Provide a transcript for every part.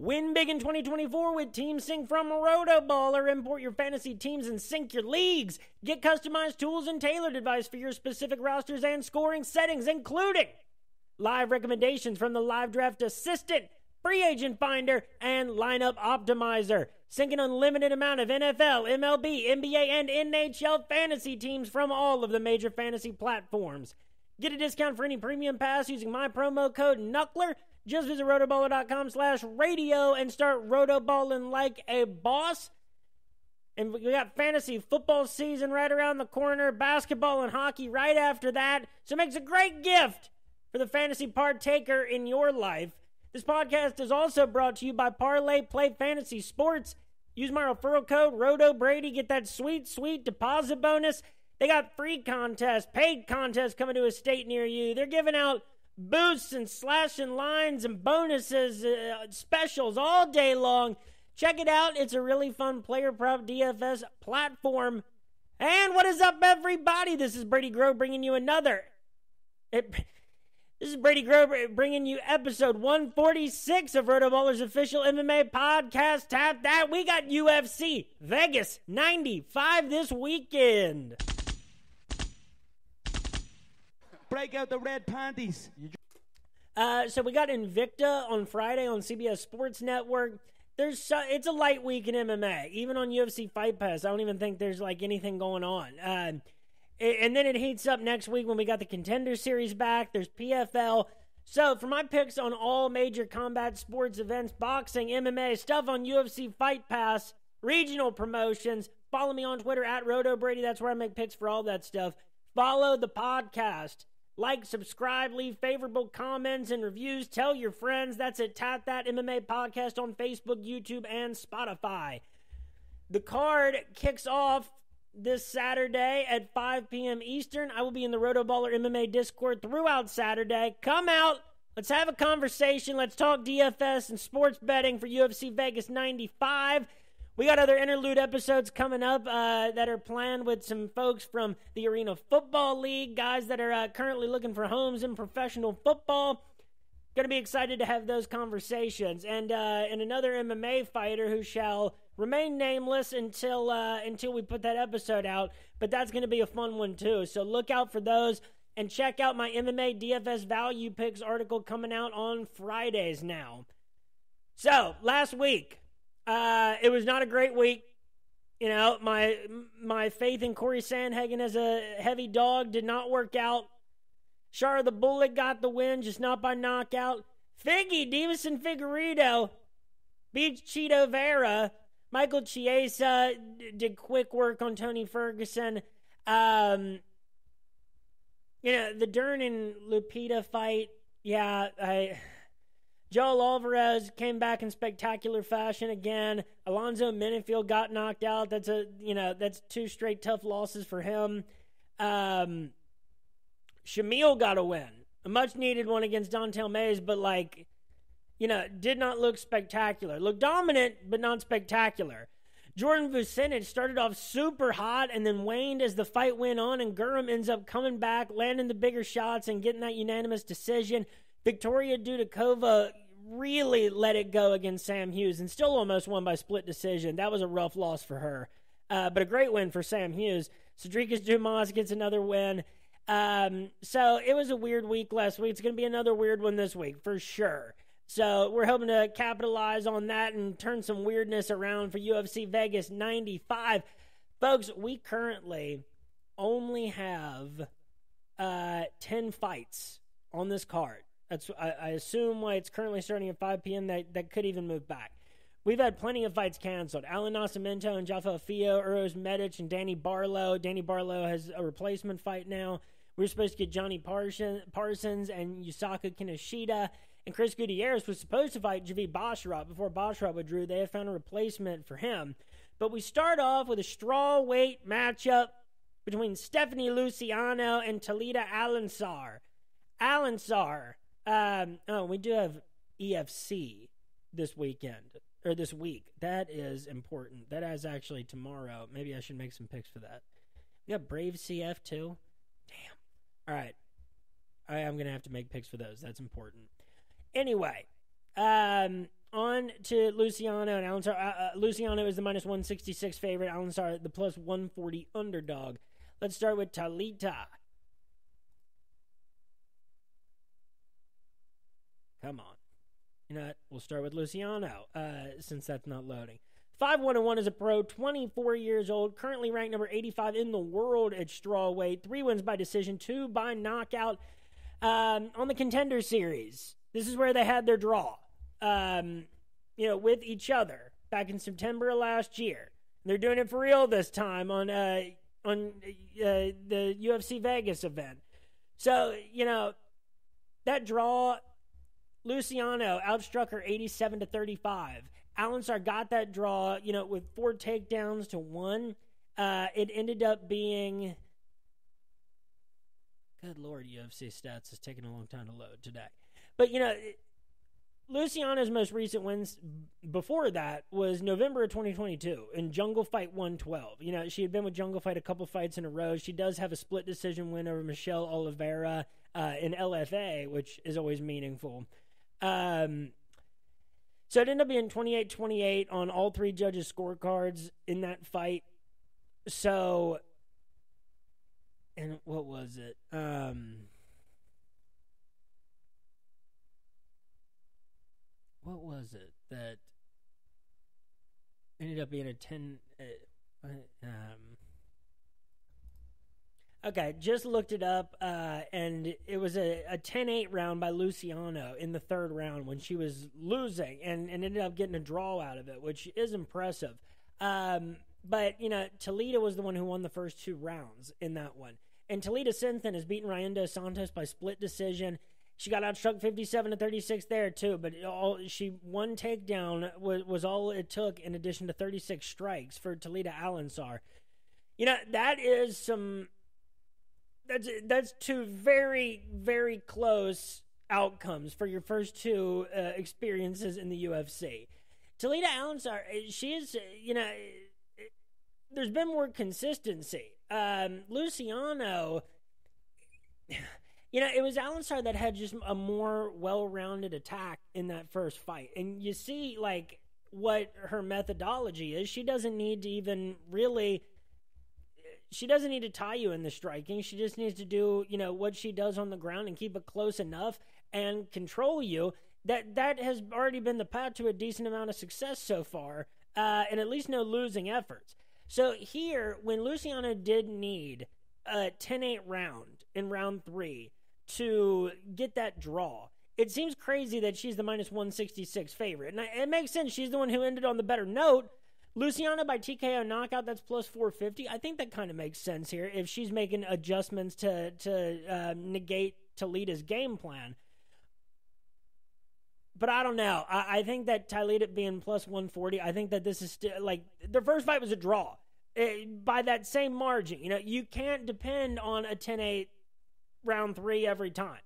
Win big in 2024 with Team Sync from Rotoballer. Import your fantasy teams and sync your leagues. Get customized tools and tailored advice for your specific rosters and scoring settings, including live recommendations from the live draft assistant, free agent finder, and lineup optimizer. Sync an unlimited amount of NFL, MLB, NBA, and NHL fantasy teams from all of the major fantasy platforms. Get a discount for any premium pass using my promo code Knuckler. Just visit rotoballer.com slash radio and start rotoballing like a boss. And we got fantasy football season right around the corner, basketball and hockey right after that. So it makes a great gift for the fantasy partaker in your life. This podcast is also brought to you by Parlay Play Fantasy Sports. Use my referral code Roto Brady. Get that sweet, sweet deposit bonus. They got free contests, paid contests coming to a state near you. They're giving out boosts and slashing lines and bonuses, uh, specials all day long. Check it out. It's a really fun player prop DFS platform. And what is up, everybody? This is Brady Grove bringing you another. It, this is Brady Grove bringing you episode 146 of Rotoballer's official MMA podcast. Tap that. We got UFC Vegas 95 this weekend. Break out the red panties. Uh, so we got Invicta on Friday on CBS Sports Network. There's so, it's a light week in MMA, even on UFC Fight Pass. I don't even think there's like anything going on. Uh, and then it heats up next week when we got the Contender Series back. There's PFL. So for my picks on all major combat sports events, boxing, MMA, stuff on UFC Fight Pass, regional promotions, follow me on Twitter at Roto Brady. That's where I make picks for all that stuff. Follow the podcast. Like, subscribe, leave favorable comments and reviews. Tell your friends. That's at Tap That MMA Podcast on Facebook, YouTube, and Spotify. The card kicks off this Saturday at 5 p.m. Eastern. I will be in the Rotoballer MMA Discord throughout Saturday. Come out. Let's have a conversation. Let's talk DFS and sports betting for UFC Vegas 95. We got other interlude episodes coming up uh, that are planned with some folks from the Arena Football League, guys that are uh, currently looking for homes in professional football. Going to be excited to have those conversations, and uh, and another MMA fighter who shall remain nameless until uh, until we put that episode out. But that's going to be a fun one too. So look out for those, and check out my MMA DFS value picks article coming out on Fridays now. So last week uh, it was not a great week. You know, my my faith in Corey Sandhagen as a heavy dog did not work out. Char the Bullet got the win, just not by knockout. Figgy, Deiveson Figueiredo beat Chito Vera. Michael Chiesa did quick work on Tony Ferguson. Um, you know, the Dern and Lupita fight, yeah, I Joel Alvarez came back in spectacular fashion again. Alonzo Menifield got knocked out. That's a you know that's two straight tough losses for him. Um, Shamil got a win, a much needed one against Don'Tale Mayes, but like you know did not look spectacular. Looked dominant, but not spectacular. Jordan Vucenic started off super hot and then waned as the fight went on, and Gurham ends up coming back, landing the bigger shots, and getting that unanimous decision. Victoria Dudakova really let it go against Sam Hughes and still almost won by split decision. That was a rough loss for her, uh, but a great win for Sam Hughes. Cedric Dumas gets another win. Um, so it was a weird week last week. It's going to be another weird one this week for sure. So we're hoping to capitalize on that and turn some weirdness around for UFC Vegas 95. Folks, we currently only have uh, 10 fights on this card. That's I, I assume why it's currently starting at 5 p.m. That that could even move back. We've had plenty of fights canceled. Alan Nascimento and Jafel Filho, Uros Medic and Danny Barlow. Danny Barlow has a replacement fight now. We are supposed to get Johnny Parsons and Yusaku Kinoshita. And Chris Gutierrez was supposed to fight Javid Basharat before Basharat withdrew. They have found a replacement for him. But we start off with a straw weight matchup between Stephanie Luciano and Talita Alencar. Alencar um, oh, we do have EFC this weekend or this week. That is important. That is actually tomorrow. Maybe I should make some picks for that. We got Brave CF too. Damn. All right. I am gonna have to make picks for those. That's important. Anyway, um, on to Luciano and Alencar. Uh, uh, Luciano is the minus 166 favorite. Alencar, the plus 140 underdog. Let's start with Talita. Come on. You know? We'll start with Luciano uh, since that's not loading. 5 1 1 as a pro, 24 years old, currently ranked number 85 in the world at strawweight. Three wins by decision, two by knockout um, on the contender series. This is where they had their draw, um, you know, with each other back in September of last year. They're doing it for real this time on uh, on uh, the UFC Vegas event. So you know that draw, Luciano outstruck her eighty-seven to thirty-five. Alencar got that draw, you know, with four takedowns to one. Uh, it ended up being Good lord, UFC stats is taking a long time to load today. But you know, Luciano's most recent wins before that was November of 2022 in Jungle Fight 112. You know, she had been with Jungle Fight a couple fights in a row. She does have a split decision win over Michelle Oliveira uh, in LFA, which is always meaningful. Um, so it ended up being 28 28 on all three judges' scorecards in that fight. So and what was it? Um, what was it that ended up being a 10 uh, uh, um, okay just looked it up uh, and it was a, a 10-8 round by luciano in the third round when she was losing and, and ended up getting a draw out of it which is impressive um, but you know toledo was the one who won the first two rounds in that one and Toledo since then has beaten Rayanne dos Santos by split decision. She got outstruck 57 to 36 there too, but all she one takedown was was all it took in addition to 36 strikes for Toledo Alencar. You know, that is some that's that's two very very close outcomes for your first two uh, experiences in the UFC. Toledo Alencar, she is, you know, there's been more consistency um, Luciano, you know, it was Alencar that had just a more well-rounded attack in that first fight, and you see like what her methodology is. She doesn't need to even really. She doesn't need to tie you in the striking. She just needs to do, you know, what she does on the ground and keep it close enough and control you. That that has already been the path to a decent amount of success so far, uh, and at least no losing efforts. So here, when Luciano did need a 10 8 round in round three to get that draw, it seems crazy that she's the minus 166 favorite. And it makes sense. She's the one who ended on the better note. Luciana by TKO knockout, that's plus 450. I think that kind of makes sense here if she's making adjustments to, to uh, negate Toledo's game plan. But I don't know. I, I think that Toledo being plus 140, I think that this is still like their first fight was a draw. Eh, by that same margin. You know, you can't depend on a 10 8 round three every time.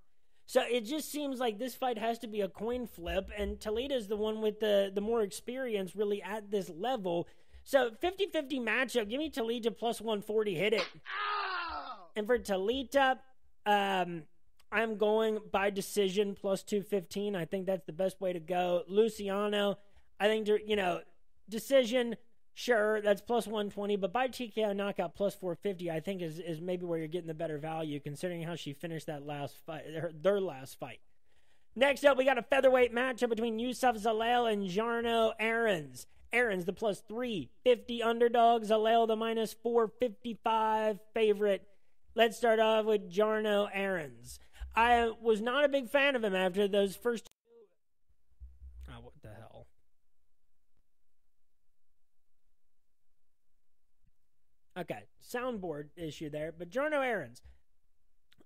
So it just seems like this fight has to be a coin flip, and Toledo's the one with the, the more experience really at this level. So 50 50 matchup. Give me Toledo plus 140. Hit it. And for Toledo, um, I'm going by decision plus 215. I think that's the best way to go. Luciano, I think, you know, decision Sure, that's plus 120, but by TKO knockout plus 450, I think is, is maybe where you're getting the better value considering how she finished that last fight, her, their last fight. Next up, we got a featherweight matchup between Youssef Zalal and Jarno Errens. Errens, the plus 350 underdog, Zalal, the minus 455 favorite. Let's start off with Jarno Errens. I was not a big fan of him after those first Okay, soundboard issue there. But Jarno Errens,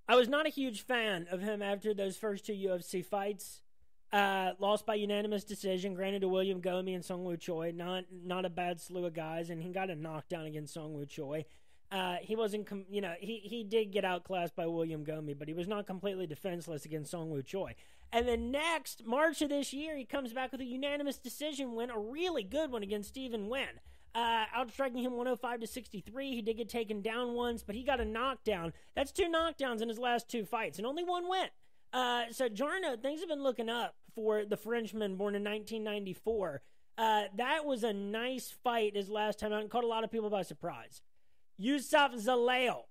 I was not a huge fan of him after those first two UFC fights. Uh, lost by unanimous decision, granted to William Gomi and Seungwoo Choi. Not not a bad slew of guys, and he got a knockdown against Seungwoo Choi. Uh, he wasn't, com- you know, he, he did get outclassed by William Gomi, but he was not completely defenseless against Seungwoo Choi. And then next, March of this year, he comes back with a unanimous decision win, a really good one against Stephen Nguyen uh, outstriking him 105 to 63. He did get taken down once, but he got a knockdown. That's two knockdowns in his last two fights, and only one went. Uh, so Jarno, things have been looking up for the Frenchman born in 1994. Uh, that was a nice fight his last time out and caught a lot of people by surprise. Youssef Zalal,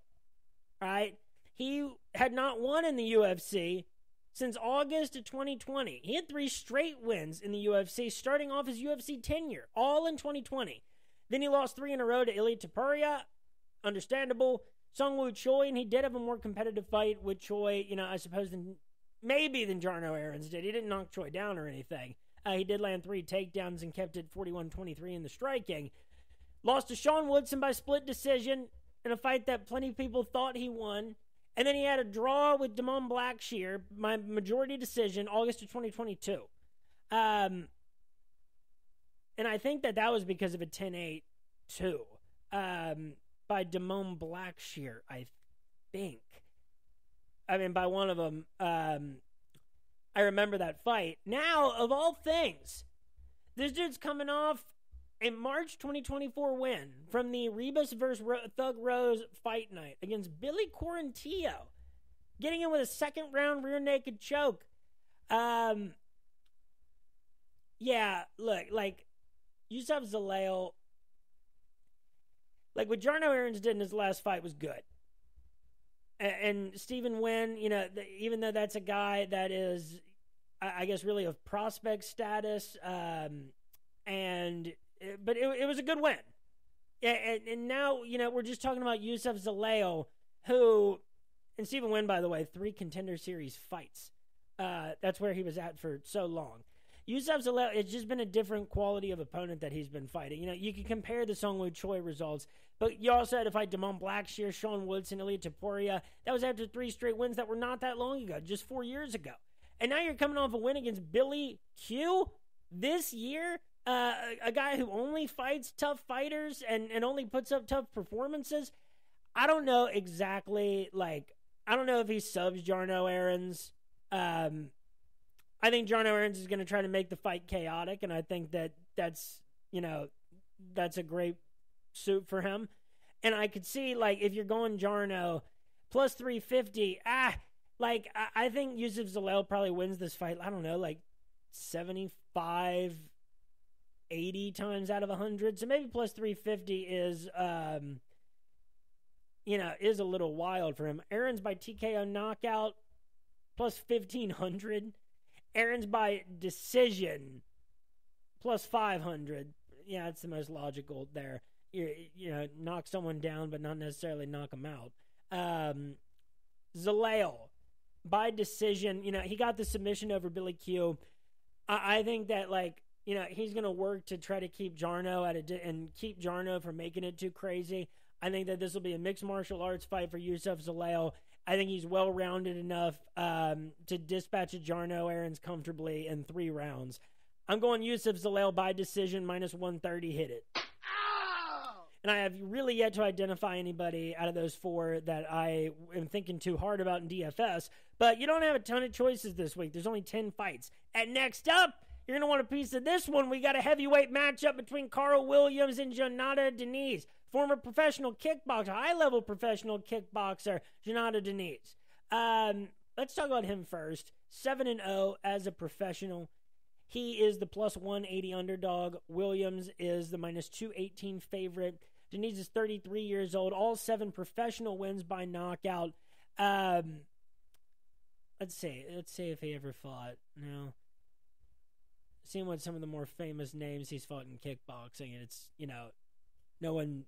right? He had not won in the UFC since August of 2020. He had three straight wins in the UFC, starting off his UFC tenure, all in 2020. Then he lost three in a row to Ilia Topuria. Understandable. Seungwoo Choi, and he did have a more competitive fight with Choi, you know, I suppose, than maybe than Jarno Errens did. He didn't knock Choi down or anything. Uh, he did land three takedowns and kept it 41 23 in the striking. Lost to Sean Woodson by split decision in a fight that plenty of people thought he won. And then he had a draw with Damon Blackshear, my majority decision, August of 2022. Um, and I think that that was because of a 10 8 2 um, by Damon Blackshear, I think. I mean, by one of them. Um, I remember that fight. Now, of all things, this dude's coming off a March 2024 win from the Ribas versus Thug Rose fight night against Billy Quarantillo, getting in with a second round rear naked choke. Um, yeah, look, like Youssef Zalal, like what Jarno Errens did in his last fight was good. And, and Stephen Nguyen, you know, the, even though that's a guy that is, I, I guess, really of prospect status, um, and but it, it was a good win. And, and, now, you know, we're just talking about Youssef Zalal, who, and Stephen Nguyen, by the way, three contender series fights. Uh, that's where he was at for so long. Youssef Zalal, it's just been a different quality of opponent that he's been fighting. You know, you can compare the Seungwoo Choi results, but you also had to fight Damon Blackshear, Sean Woodson, Ilia Topuria. That was after three straight wins that were not that long ago, just four years ago. And now you're coming off a win against Billy Q this year uh, a guy who only fights tough fighters and, and only puts up tough performances. I don't know exactly, like, I don't know if he subs Jarno Errens. Um, I think Jarno Errens is going to try to make the fight chaotic, and I think that that's, you know, that's a great suit for him. And I could see, like, if you're going Jarno plus 350, ah, like, I, I think Youssef Zalal probably wins this fight. I don't know, like 75 80 times out of 100. So maybe plus 350 is, um, you know, is a little wild for him. Errens by TKO knockout plus 1500. Errens by decision plus 500. Yeah, it's the most logical there. You, you know, knock someone down, but not necessarily knock them out. Um, Zalal by decision. You know, he got the submission over Billy Q. I, I think that like you know, he's going to work to try to keep Jarno at a di- and keep Jarno from making it too crazy. I think that this will be a mixed martial arts fight for Youssef Zalal. I think he's well rounded enough um, to dispatch a Jarno Errens comfortably in three rounds. I'm going Youssef Zalal by decision minus 130. Hit it. And I have really yet to identify anybody out of those four that I am thinking too hard about in DFS. But you don't have a ton of choices this week. There's only 10 fights. And next up, you're going to want a piece of this one. We got a heavyweight matchup between Carl Williams and Jonata Diniz, former professional kickboxer, high level professional kickboxer, Jonata Diniz. Um, let's talk about him first. 7 and 0 as a professional. He is the plus 180 underdog. Williams is the minus 218 favorite. Diniz is 33 years old. All seven professional wins by knockout. Um, let's see. Let's see if he ever fought. No seeing what some of the more famous names he's fought in kickboxing, and it's you know, no one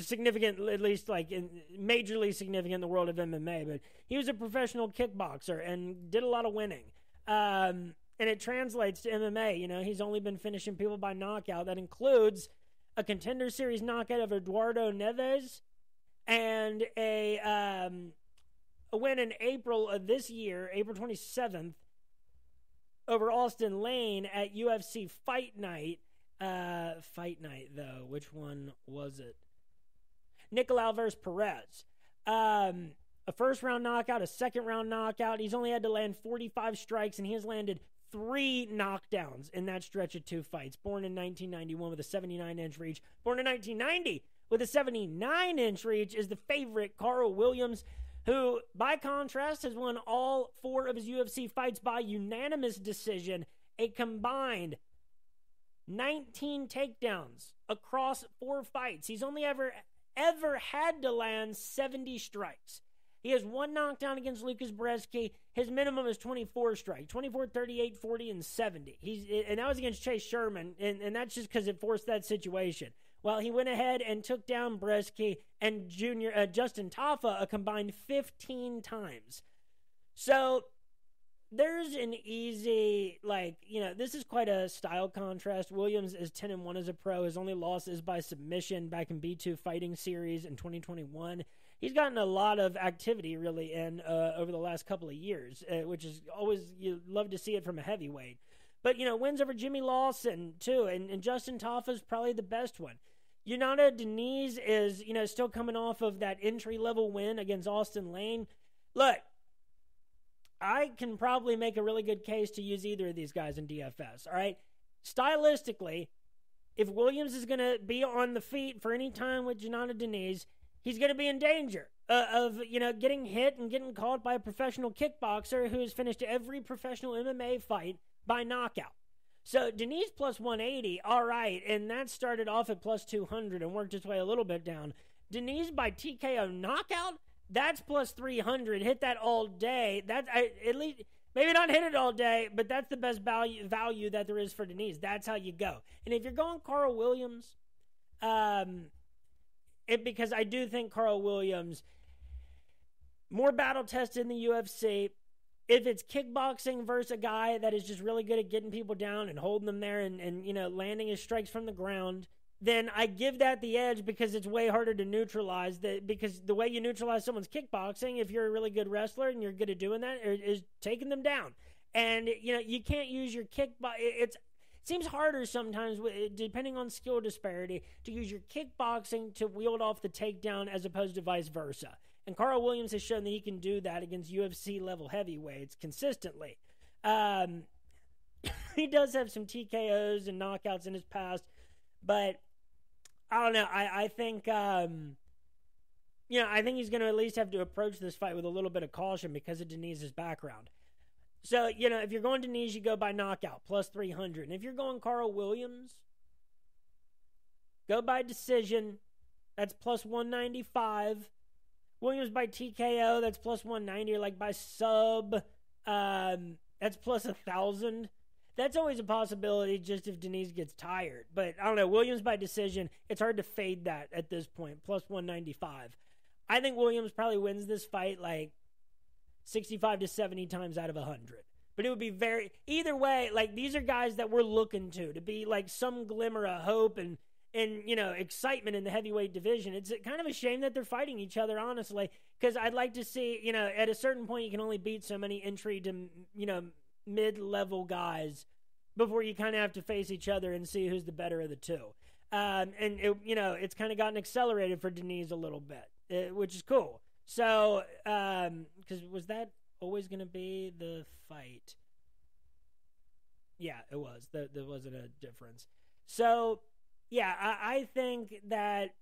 significant, at least like in, majorly significant in the world of MMA. But he was a professional kickboxer and did a lot of winning. Um, and it translates to MMA. You know, he's only been finishing people by knockout. That includes a contender series knockout of Eduardo Neves and a um, a win in April of this year, April 27th, over Austin Lane at UFC Fight Night. Uh, fight Night, though. Which one was it? Nicolau versus Perez. Um, a first round knockout, a second round knockout. He's only had to land 45 strikes, and he has landed three knockdowns in that stretch of two fights. Born in 1991 with a 79 inch reach. Born in 1990 with a 79 inch reach is the favorite, Carl Williams who, by contrast, has won all four of his UFC fights by unanimous decision, a combined 19 takedowns across four fights. He's only ever ever had to land 70 strikes. He has one knockdown against Lucas Brzeski. His minimum is 24 strikes 24, 38, 40, and 70. He's, and that was against Chase Sherman, and, and that's just because it forced that situation. Well, he went ahead and took down Brzeski and Junior uh, Justin Tafa a combined 15 times. So there's an easy like you know this is quite a style contrast. Williams is 10 and 1 as a pro. His only loss is by submission back in b2 fighting series in 2021 he's gotten a lot of activity really in uh, over the last couple of years uh, which is always you love to see it from a heavyweight. But you know wins over jimmy lawson too and, and justin is probably the best one. Jonata Diniz is, you know, still coming off of that entry level win against Austin Lane. Look, I can probably make a really good case to use either of these guys in DFS. All right. Stylistically, if Williams is going to be on the feet for any time with Jonata Diniz, he's going to be in danger uh, of you know getting hit and getting caught by a professional kickboxer who has finished every professional MMA fight by knockout. So Diniz plus 180, all right, and that started off at plus 200 and worked its way a little bit down. Diniz by TKO knockout, that's plus 300. Hit that all day. That's at least maybe not hit it all day, but that's the best value value that there is for Diniz. That's how you go. And if you're going Carl Williams, um, it because I do think Carl Williams more battle tested in the UFC. If it's kickboxing versus a guy that is just really good at getting people down and holding them there and, and you know landing his strikes from the ground, then I give that the edge because it's way harder to neutralize that because the way you neutralize someone's kickboxing, if you're a really good wrestler and you're good at doing that, is taking them down. And you know you can't use your kick. It's it seems harder sometimes, depending on skill disparity, to use your kickboxing to wield off the takedown as opposed to vice versa. And Carl Williams has shown that he can do that against UFC level heavyweights consistently. Um, he does have some TKOs and knockouts in his past, but I don't know. I I think um, you know I think he's going to at least have to approach this fight with a little bit of caution because of Diniz's background. So you know if you're going Diniz, you go by knockout plus three hundred, and if you're going Carl Williams, go by decision. That's plus one ninety five. Williams by TKO. That's plus one ninety. Like by sub. Um, that's plus a thousand that's always a possibility just if Diniz gets tired. But I don't know. Williams by decision, it's hard to fade that at this point. Plus 195. I think Williams probably wins this fight like 65 to 70 times out of 100. But it would be very, either way, like these are guys that we're looking to, to be like some glimmer of hope and, and you know, excitement in the heavyweight division. It's kind of a shame that they're fighting each other, honestly, because I'd like to see, you know, at a certain point, you can only beat so many entry to, um, you know, mid level guys before you kind of have to face each other and see who's the better of the two. Um, and it, you know, it's kind of gotten accelerated for Diniz a little bit, it, uh, which is cool. So, because um, was that always going to be the fight? Yeah, it was. There, there wasn't a difference. So, yeah, I, I think that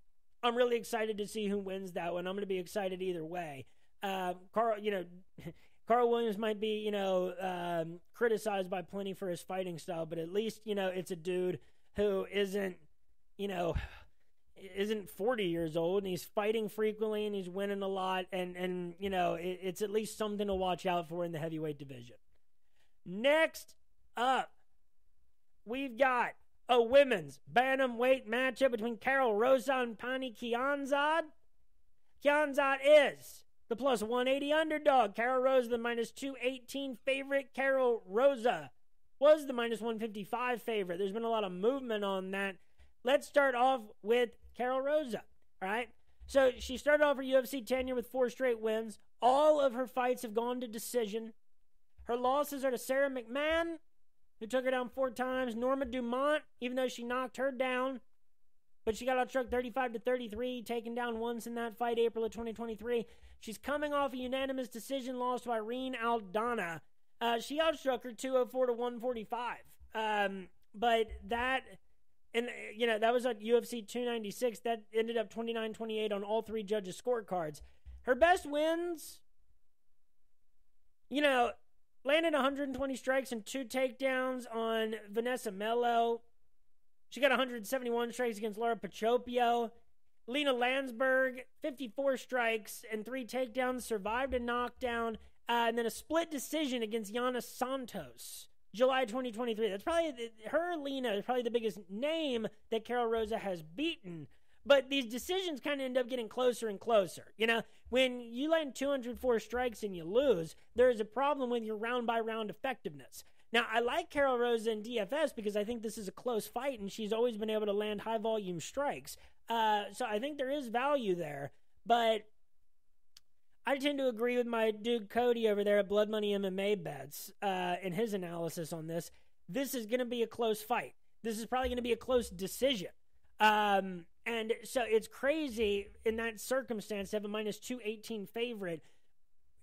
I'm really excited to see who wins that one. I'm going to be excited either way. Um, Carl, you know, Carl Williams might be, you know, um, criticized by plenty for his fighting style, but at least, you know, it's a dude who isn't, you know, isn't 40 years old and he's fighting frequently and he's winning a lot and and you know it, it's at least something to watch out for in the heavyweight division next up we've got a women's bantamweight matchup between Karol Rosa and Pannie Kianzad. Kianzad is the plus 180 underdog. Karol Rosa, the minus 218 favorite. Karol Rosa was the minus 155 favorite. There's been a lot of movement on that. Let's start off with Karol Rosa. All right. So she started off her UFC tenure with four straight wins. All of her fights have gone to decision. Her losses are to Sara McMann, who took her down four times, Norma Dumont, even though she knocked her down, but she got outstruck 35 to 33, taken down once in that fight, April of 2023. She's coming off a unanimous decision loss to Irene Aldana. Uh, she outstruck her 204 to 145. Um, but that, and you know, that was at UFC 296. That ended up 29 28 on all three judges' scorecards. Her best wins you know, landed 120 strikes and two takedowns on Vanessa Melo. She got 171 strikes against Lara Procopio. Lena Landsberg, 54 strikes and three takedowns, survived a knockdown, uh, and then a split decision against Yana Santos. July 2023. That's probably her, Lena, is probably the biggest name that Karol Rosa has beaten. But these decisions kind of end up getting closer and closer. You know, when you land 204 strikes and you lose, there is a problem with your round by round effectiveness. Now, I like Karol Rosa in DFS because I think this is a close fight and she's always been able to land high volume strikes. Uh, so I think there is value there. But I tend to agree with my dude Cody over there at Blood Money MMA Bets uh, in his analysis on this. This is going to be a close fight. This is probably going to be a close decision. Um, and so it's crazy in that circumstance to have a minus 218 favorite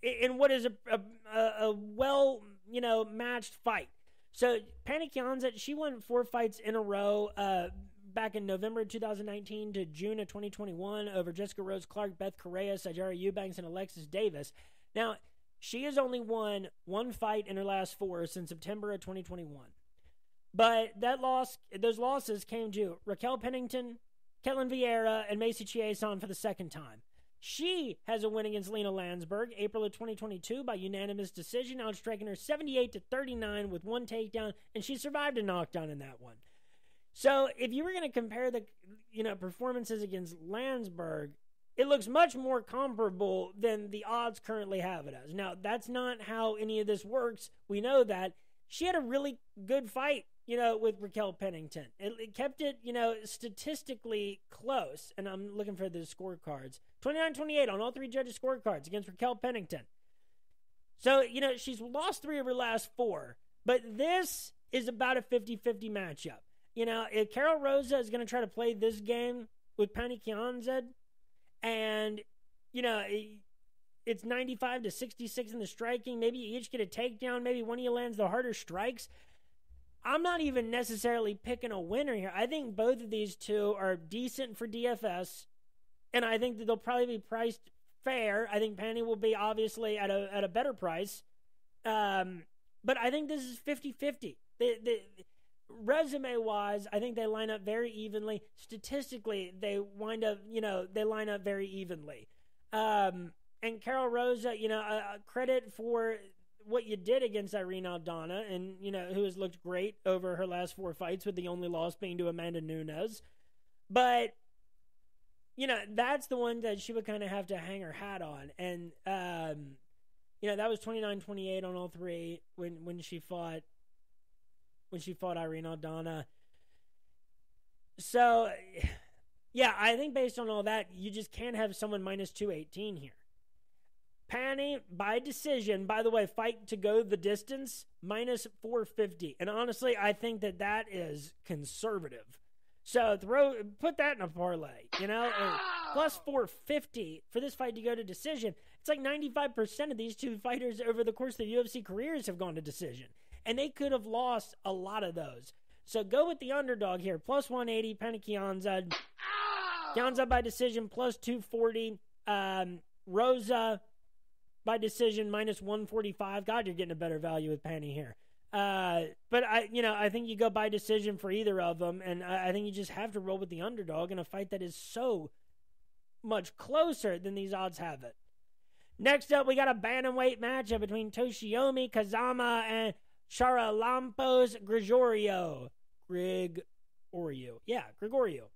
in what is a, a, a well, you know, matched fight. So Pannie Kianzad, she won four fights in a row uh, back in November 2019 to June of 2021 over Jessica Rose Clark, Bethe Correia, Sijara Eubanks, and Alexis Davis. Now, she has only won one fight in her last four since September of 2021. But that loss, those losses came to Raquel Pennington, Ketlen Vieira, and Macy Chiasson for the second time. She has a win against Lena Landsberg, April of 2022, by unanimous decision, outstriking her 78 to 39 with one takedown, and she survived a knockdown in that one. So, if you were going to compare the, you know, performances against Landsberg, it looks much more comparable than the odds currently have it as. Now, that's not how any of this works. We know that she had a really good fight you know, with Raquel Pennington. It, it, kept it, you know, statistically close. And I'm looking for the scorecards 29 28 on all three judges' scorecards against Raquel Pennington. So, you know, she's lost three of her last four. But this is about a 50 50 matchup. You know, if Karol Rosa is going to try to play this game with Pannie Kianzad, and, you know, it's 95 to 66 in the striking, maybe you each get a takedown, maybe one of you lands the harder strikes. I'm not even necessarily picking a winner here. I think both of these two are decent for DFS, and I think that they'll probably be priced fair. I think Pannie will be obviously at a at a better price. Um, but I think this is 50-50. The, the, resume wise, I think they line up very evenly. Statistically, they wind up, you know, they line up very evenly. Um, and Karol Rosa, you know, uh, credit for what you did against Irene Aldana, and you know who has looked great over her last four fights, with the only loss being to Amanda Nunes. But you know that's the one that she would kind of have to hang her hat on, and um, you know that was 29-28 on all three when when she fought when she fought Irene Aldana. So, yeah, I think based on all that, you just can't have someone minus 218 here. Pannie by decision. By the way, fight to go the distance minus 450. And honestly, I think that that is conservative. So throw put that in a parlay, you know, plus 450 for this fight to go to decision. It's like 95% of these two fighters over the course of their UFC careers have gone to decision. And they could have lost a lot of those. So go with the underdog here. Plus 180, Pannie Kianzad. Kianzad by decision, plus 240. Um, Rosa by decision minus 145. God, you're getting a better value with Pannie here. Uh, but I, you know, I think you go by decision for either of them, and I, I, think you just have to roll with the underdog in a fight that is so much closer than these odds have it. Next up, we got a bantamweight matchup between Toshiomi Kazama and Charalampos Grigoriou. Grigoriou. Yeah, Grigoriou.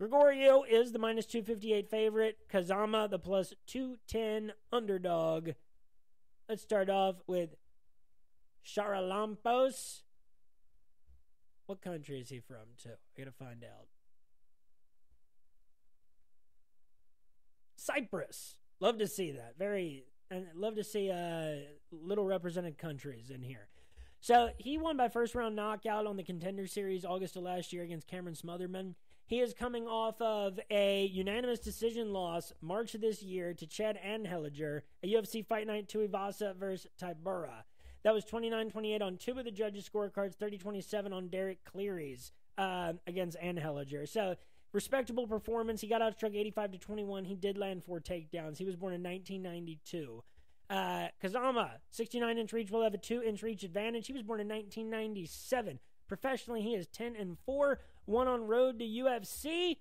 Grigoriou is the minus 258 favorite. Kazama, the plus 210 underdog. Let's start off with Charalampos. What country is he from, too? I gotta find out. Cyprus. Love to see that. Very, and love to see uh, little represented countries in here. So he won by first round knockout on the Contender Series August of last year against Cameron Smotherman. He is coming off of a unanimous decision loss March of this year to Chad Anheliger, a UFC Fight Night Tuivasa versus Tybura. That was 29-28 on two of the judges' scorecards, 30-27 on Derek Cleary's uh, against Anheliger. So respectable performance. He got outstruck 85 to 21. He did land four takedowns. He was born in 1992. Uh, Kazama, 69 inch reach, will have a 2 inch reach advantage. He was born in 1997. Professionally, he is 10 and 4, one on road to UFC.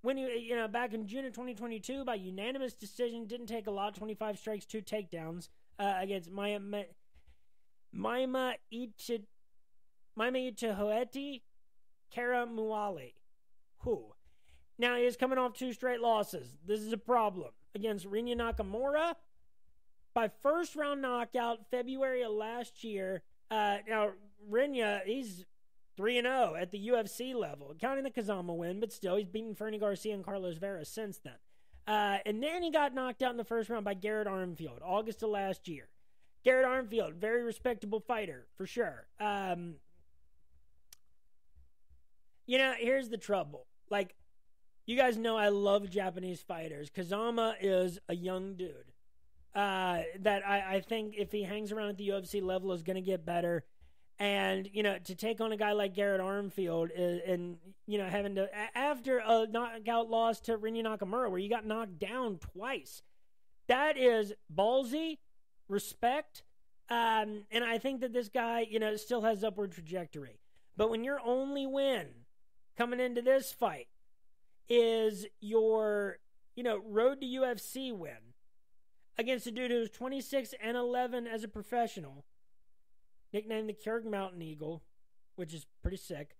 When he, you know, back in June of 2022, by unanimous decision, didn't take a lot, 25 strikes, two takedowns uh, against Maya, Maima Ichi, Maima Ichihoeti, Kara Muali. Who? Now he is coming off two straight losses. This is a problem. Against Rinya Nakamura by first round knockout February of last year. Uh, now Rinya, he's three and zero at the UFC level, counting the Kazama win, but still he's beaten Fernie Garcia and Carlos Vera since then. Uh, and then he got knocked out in the first round by Garrett Armfield, August of last year. Garrett Armfield, very respectable fighter for sure. Um, you know, here's the trouble. Like, you guys know I love Japanese fighters. Kazama is a young dude uh, that I, I think if he hangs around at the UFC level is going to get better. And, you know, to take on a guy like Garrett Armfield and, and you know, having to, after a knockout loss to Rinya Nakamura, where you got knocked down twice, that is ballsy, respect. Um, and I think that this guy, you know, still has upward trajectory. But when your only win coming into this fight is your, you know, road to UFC win against a dude who's 26 and 11 as a professional, nicknamed the Keurig Mountain Eagle, which is pretty sick.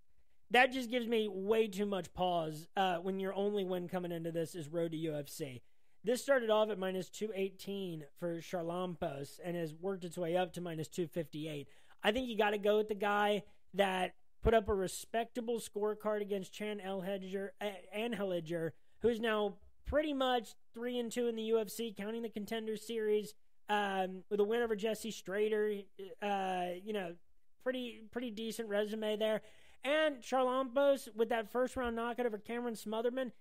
That just gives me way too much pause uh, when your only win coming into this is road to UFC. This started off at minus 218 for Charlampos and has worked its way up to minus 258. I think you got to go with the guy that put up a respectable scorecard against Chan Elhedger, Anheliger, who's now pretty much three and two in the UFC, counting the contender series, um, with a win over Jesse Strader. Uh, you know, pretty pretty decent resume there. And Charalampos with that first round knockout over Cameron Smotherman.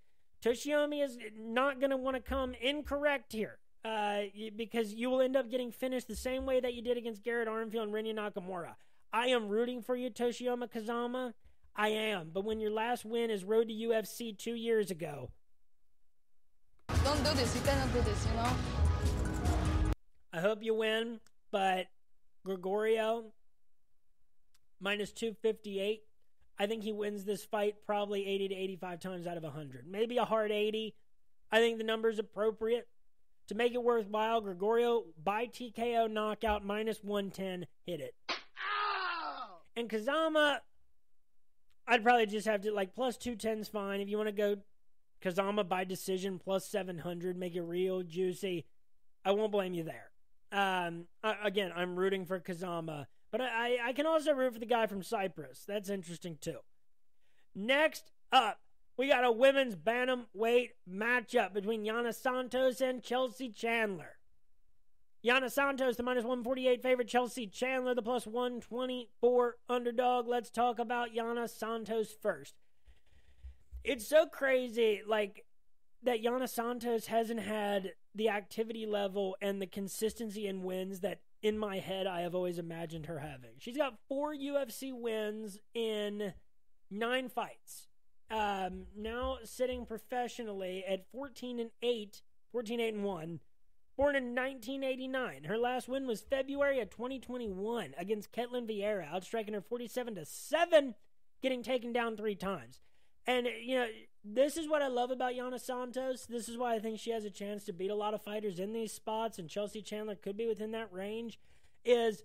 Toshiomi is not going to want to come incorrect here. Uh, because you will end up getting finished the same way that you did against Garrett Armfield and Rinya Nakamura. I am rooting for you, Toshiyama Kazama. I am. But when your last win is road to UFC two years ago. Don't do this. You cannot do this, you know? I hope you win, but Grigoriou, minus 258. I think he wins this fight probably 80 to 85 times out of 100. Maybe a hard 80. I think the number is appropriate. To make it worthwhile, Grigoriou by TKO knockout minus 110 hit it. And Kazama, I'd probably just have to like plus 210 is fine. If you want to go Kazama by decision plus 700, make it real juicy, I won't blame you there. Um, again, I'm rooting for Kazama, but I, I can also root for the guy from Cyprus. That's interesting too. Next up, we got a women's bantamweight matchup between Yana Santos and Chelsea Chandler. Yana Santos, the minus 148 favorite. Chelsea Chandler, the plus 124 underdog. Let's talk about Yana Santos first. It's so crazy, like, that Yana Santos hasn't had the activity level and the consistency in wins that in my head I have always imagined her having. She's got four UFC wins in nine fights. Um, now sitting professionally at 14 and 8, 14 8 and 1 Born in 1989, her last win was February of 2021 against Ketlen Vieira, outstriking her 47 to 7, getting taken down three times. And, you know, this is what I love about Yana Santos. This is why I think she has a chance to beat a lot of fighters in these spots, and Chelsea Chandler could be within that range. Is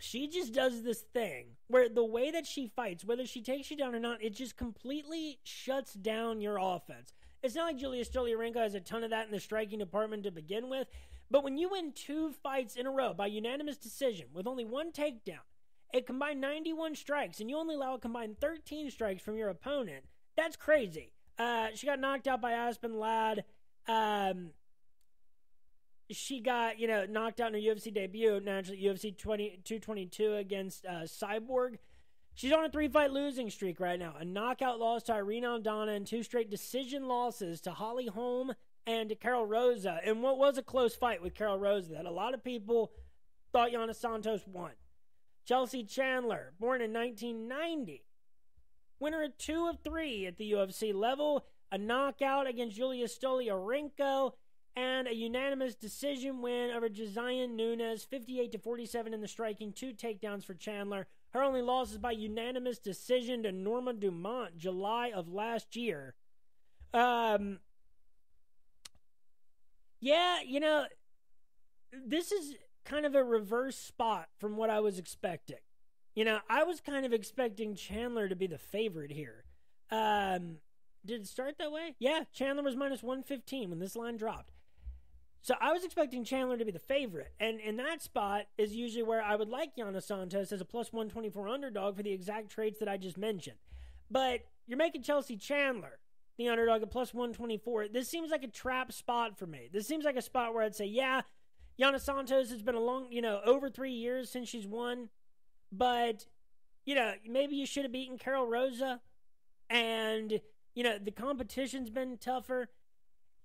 she just does this thing where the way that she fights, whether she takes you down or not, it just completely shuts down your offense. It's not like Julia Stoliarenko has a ton of that in the striking department to begin with, but when you win two fights in a row by unanimous decision with only one takedown, a combined 91 strikes, and you only allow a combined 13 strikes from your opponent, that's crazy. Uh, she got knocked out by Aspen Ladd. Um, she got, you know, knocked out in her UFC debut, naturally UFC 20, 222 against uh, Cyborg. She's on a three fight losing streak right now. A knockout loss to Irene Aldana and two straight decision losses to Holly Holm and to Karol Rosa. And what was a close fight with Karol Rosa that a lot of people thought Yana Santos won. Chelsea Chandler, born in 1990, winner of two of three at the UFC level, a knockout against Julia Stoliarenko, and a unanimous decision win over Josiane Nunes, 58 to 47 in the striking, two takedowns for Chandler. Her only loss is by unanimous decision to Norma Dumont, July of last year. Um, yeah, you know, this is kind of a reverse spot from what I was expecting. You know, I was kind of expecting Chandler to be the favorite here. Um, did it start that way? Yeah, Chandler was minus 115 when this line dropped. So I was expecting Chandler to be the favorite. And in that spot is usually where I would like Yana Santos as a plus 124 underdog for the exact traits that I just mentioned. But you're making Chelsea Chandler the underdog at plus 124. This seems like a trap spot for me. This seems like a spot where I'd say, yeah, Yana Santos has been a long, you know, over three years since she's won. But, you know, maybe you should have beaten Karol Rosa. And, you know, the competition's been tougher.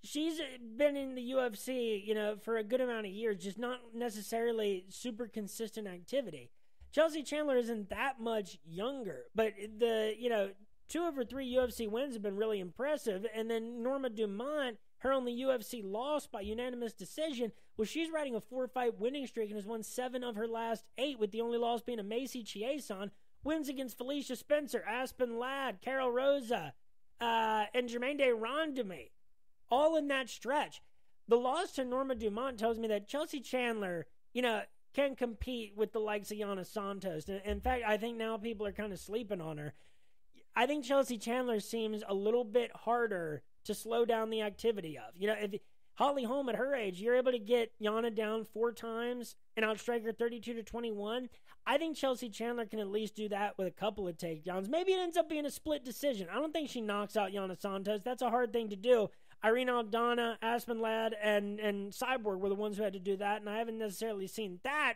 She's been in the UFC, you know, for a good amount of years, just not necessarily super consistent activity. Chelsea Chandler isn't that much younger, but the, you know, two of her three UFC wins have been really impressive. And then Norma Dumont, her only UFC loss by unanimous decision, well, she's riding a four fight winning streak and has won seven of her last eight, with the only loss being a Macy Chiasson. Wins against Felicia Spencer, Aspen Ladd, Karol Rosa, uh, and Germaine de Randamie, all in that stretch. The loss to Norma Dumont tells me that Chelsea Chandler, you know, can compete with the likes of Yana Santos. In fact, I think now people are kind of sleeping on her. I think Chelsea Chandler seems a little bit harder to slow down the activity of. You know, if Holly Holm at her age, you're able to get Yana down four times and outstrike her 32 to 21. I think Chelsea Chandler can at least do that with a couple of takedowns. Maybe it ends up being a split decision. I don't think she knocks out Yana Santos. That's a hard thing to do. Irene Aldana, Aspen Ladd, and and Cyborg were the ones who had to do that, and I haven't necessarily seen that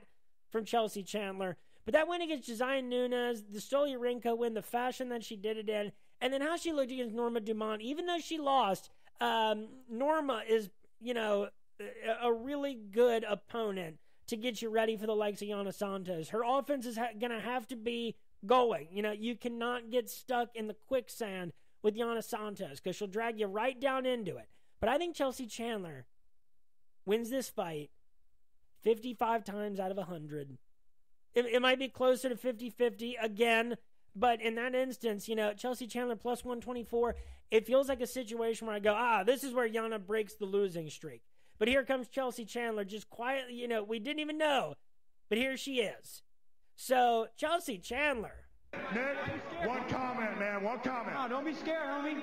from Chelsea Chandler. But that win against Josiane Nunes, the Stoliarenko win, the fashion that she did it in, and then how she looked against Norma Dumont, even though she lost, um, Norma is, you know, a really good opponent to get you ready for the likes of Yana Santos. Her offense is ha- going to have to be going. You know, you cannot get stuck in the quicksand with Yana Santos because she'll drag you right down into it. But I think Chelsea Chandler wins this fight 55 times out of 100 it, it might be closer to 50 50 again. But in that instance, you know, Chelsea Chandler plus 124, it feels like a situation where I go, ah, this is where Yana breaks the losing streak. But here comes Chelsea Chandler just quietly, you know, we didn't even know, but here she is. So, Chelsea Chandler. Nick, one comment, man, one comment. No, don't be scared, homie.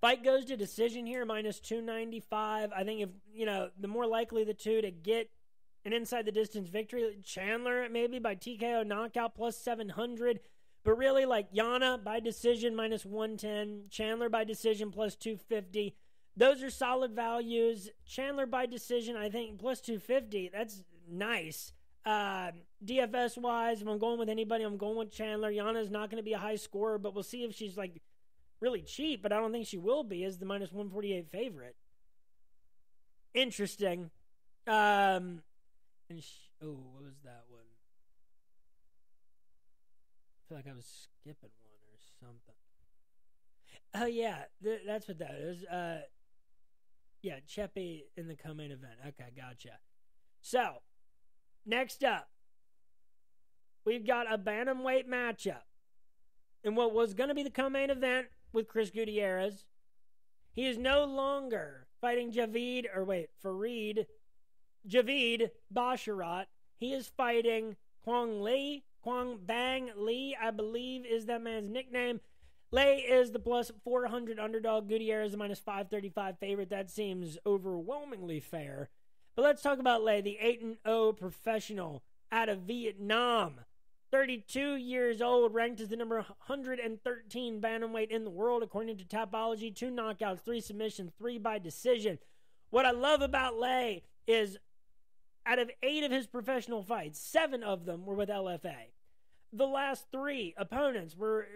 Fight goes to decision here, minus 295. I think if, you know, the more likely the two to get an inside the distance victory. Chandler maybe by TKO knockout plus 700. But really, like Yana by decision minus 110, Chandler by decision plus 250. Those are solid values. Chandler by decision, I think, plus 250. That's nice. Uh, DFS wise, if I'm going with anybody, I'm going with Chandler. Yana's not going to be a high scorer, but we'll see if she's like really cheap, but I don't think she will be as the minus 148 favorite. Interesting. Um, and sh- oh, what was that feel like I was skipping one or something. Oh yeah, th- that's what that is. Uh, yeah, Chepe in the co-main event. Okay, gotcha. So, next up, we've got a bantamweight matchup in what was going to be the co-main event with Chris Gutierrez. He is no longer fighting Javid, or wait, Farid Javid Basharat. He is fighting Kwang Lee. Kwang Bang Lee, I believe, is that man's nickname. Le is the plus 400 underdog. Gutierrez the minus 535 favorite. That seems overwhelmingly fair. But let's talk about Le, the 8 0 professional out of Vietnam. 32 years old, ranked as the number 113 bantamweight in the world, according to Tapology. Two knockouts, three submissions, three by decision. What I love about Le is out of eight of his professional fights, seven of them were with LFA. The last three opponents were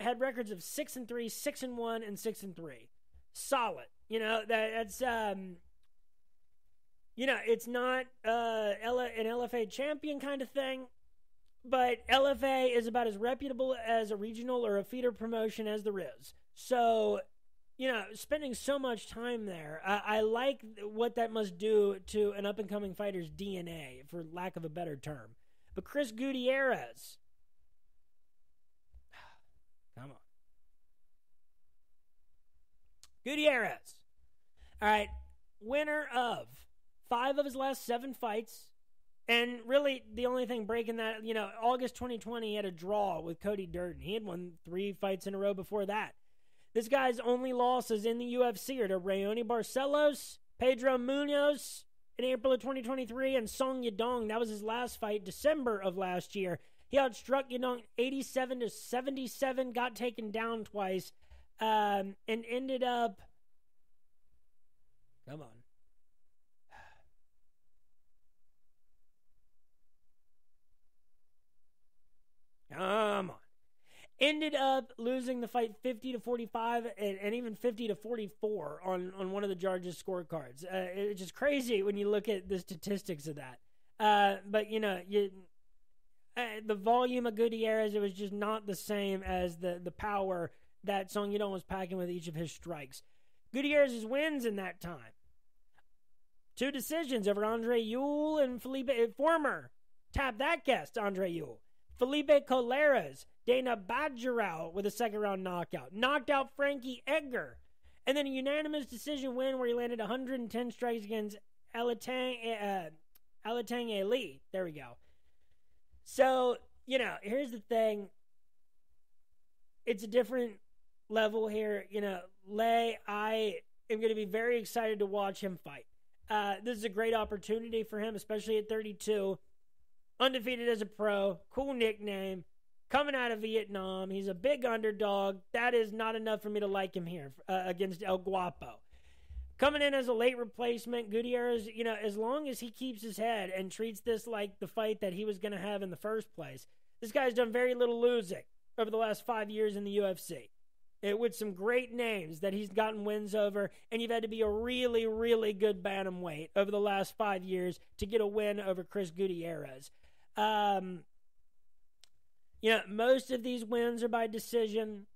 had records of six and three, six and one, and six and three. Solid. You know that that's um. You know it's not uh an LFA champion kind of thing, but LFA is about as reputable as a regional or a feeder promotion as there is. So you know, spending so much time there. I, I like what that must do to an up and coming fighter's DNA, for lack of a better term. But Chris Gutierrez, come on, Gutierrez. All right, winner of five of his last seven fights. And really, the only thing breaking that, you know, August 2020, he had a draw with Cody Durden. He had won three fights in a row before that. This guy's only losses in the UFC are to Raoni Barcelos, Pedro Munhoz in April of 2023, and Song Yadong. That was his last fight, December of last year. He outstruck Yadong 87 to 77, got taken down twice, um, and ended up. Come on. Come on. Ended up losing the fight 50 to 45 and, and even 50 to 44 on, on one of the judges' scorecards. Uh, it's just crazy when you look at the statistics of that. Uh, but, you know, you, uh, the volume of Gutierrez, it was just not the same as the, the power that Song Yadong was packing with each of his strikes. Gutierrez's wins in that time. Two decisions over Andre Ewell and Felipe, former tap that guest, Andre Ewell. Felipe Colares, Danaa Batgerel with a second round knockout, knocked out Frankie Edgar, and then a unanimous decision win where he landed 110 strikes against Alatang, uh, Ali. There we go. So, you know, here's the thing it's a different level here. You know, Le, I am going to be very excited to watch him fight. Uh, this is a great opportunity for him, especially at 32 undefeated as a pro, cool nickname, coming out of Vietnam. He's a big underdog. That is not enough for me to like him here uh, against El Guapo. Coming in as a late replacement, Gutierrez, you know, as long as he keeps his head and treats this like the fight that he was going to have in the first place, this guy's done very little losing over the last five years in the UFC. It, with some great names that he's gotten wins over, and you've had to be a really, really good bantamweight over the last five years to get a win over Chris Gutierrez. Um, you know, most of these wins are by decision.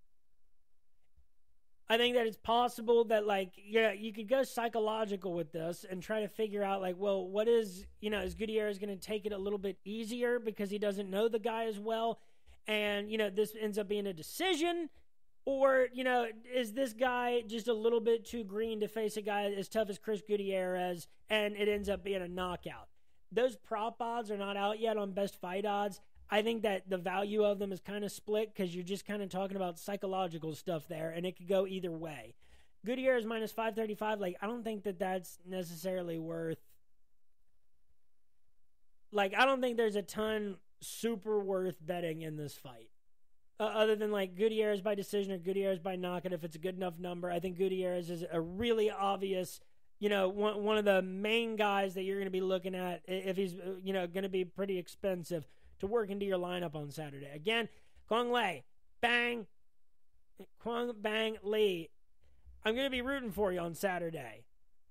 I think that it's possible that, like, yeah, you could go psychological with this and try to figure out, like, well, what is, you know, is Gutierrez going to take it a little bit easier because he doesn't know the guy as well? And, you know, this ends up being a decision. Or, you know, is this guy just a little bit too green to face a guy as tough as Chris Gutierrez and it ends up being a knockout? those prop odds are not out yet on best fight odds. I think that the value of them is kind of split because you're just kind of talking about psychological stuff there, and it could go either way. Gutierrez minus 535, like, I don't think that that's necessarily worth. Like, I don't think there's a ton super worth betting in this fight. Uh, other than like Gutierrez by decision or Gutierrez by knockout, if it's a good enough number, I think Gutierrez is a really obvious you know, one, one of the main guys that you're going to be looking at if he's, uh, you know, going to be pretty expensive to work into your lineup on Saturday. Again, Quang Le, bang, Kwong Bang Lee. I'm going to be rooting for you on Saturday.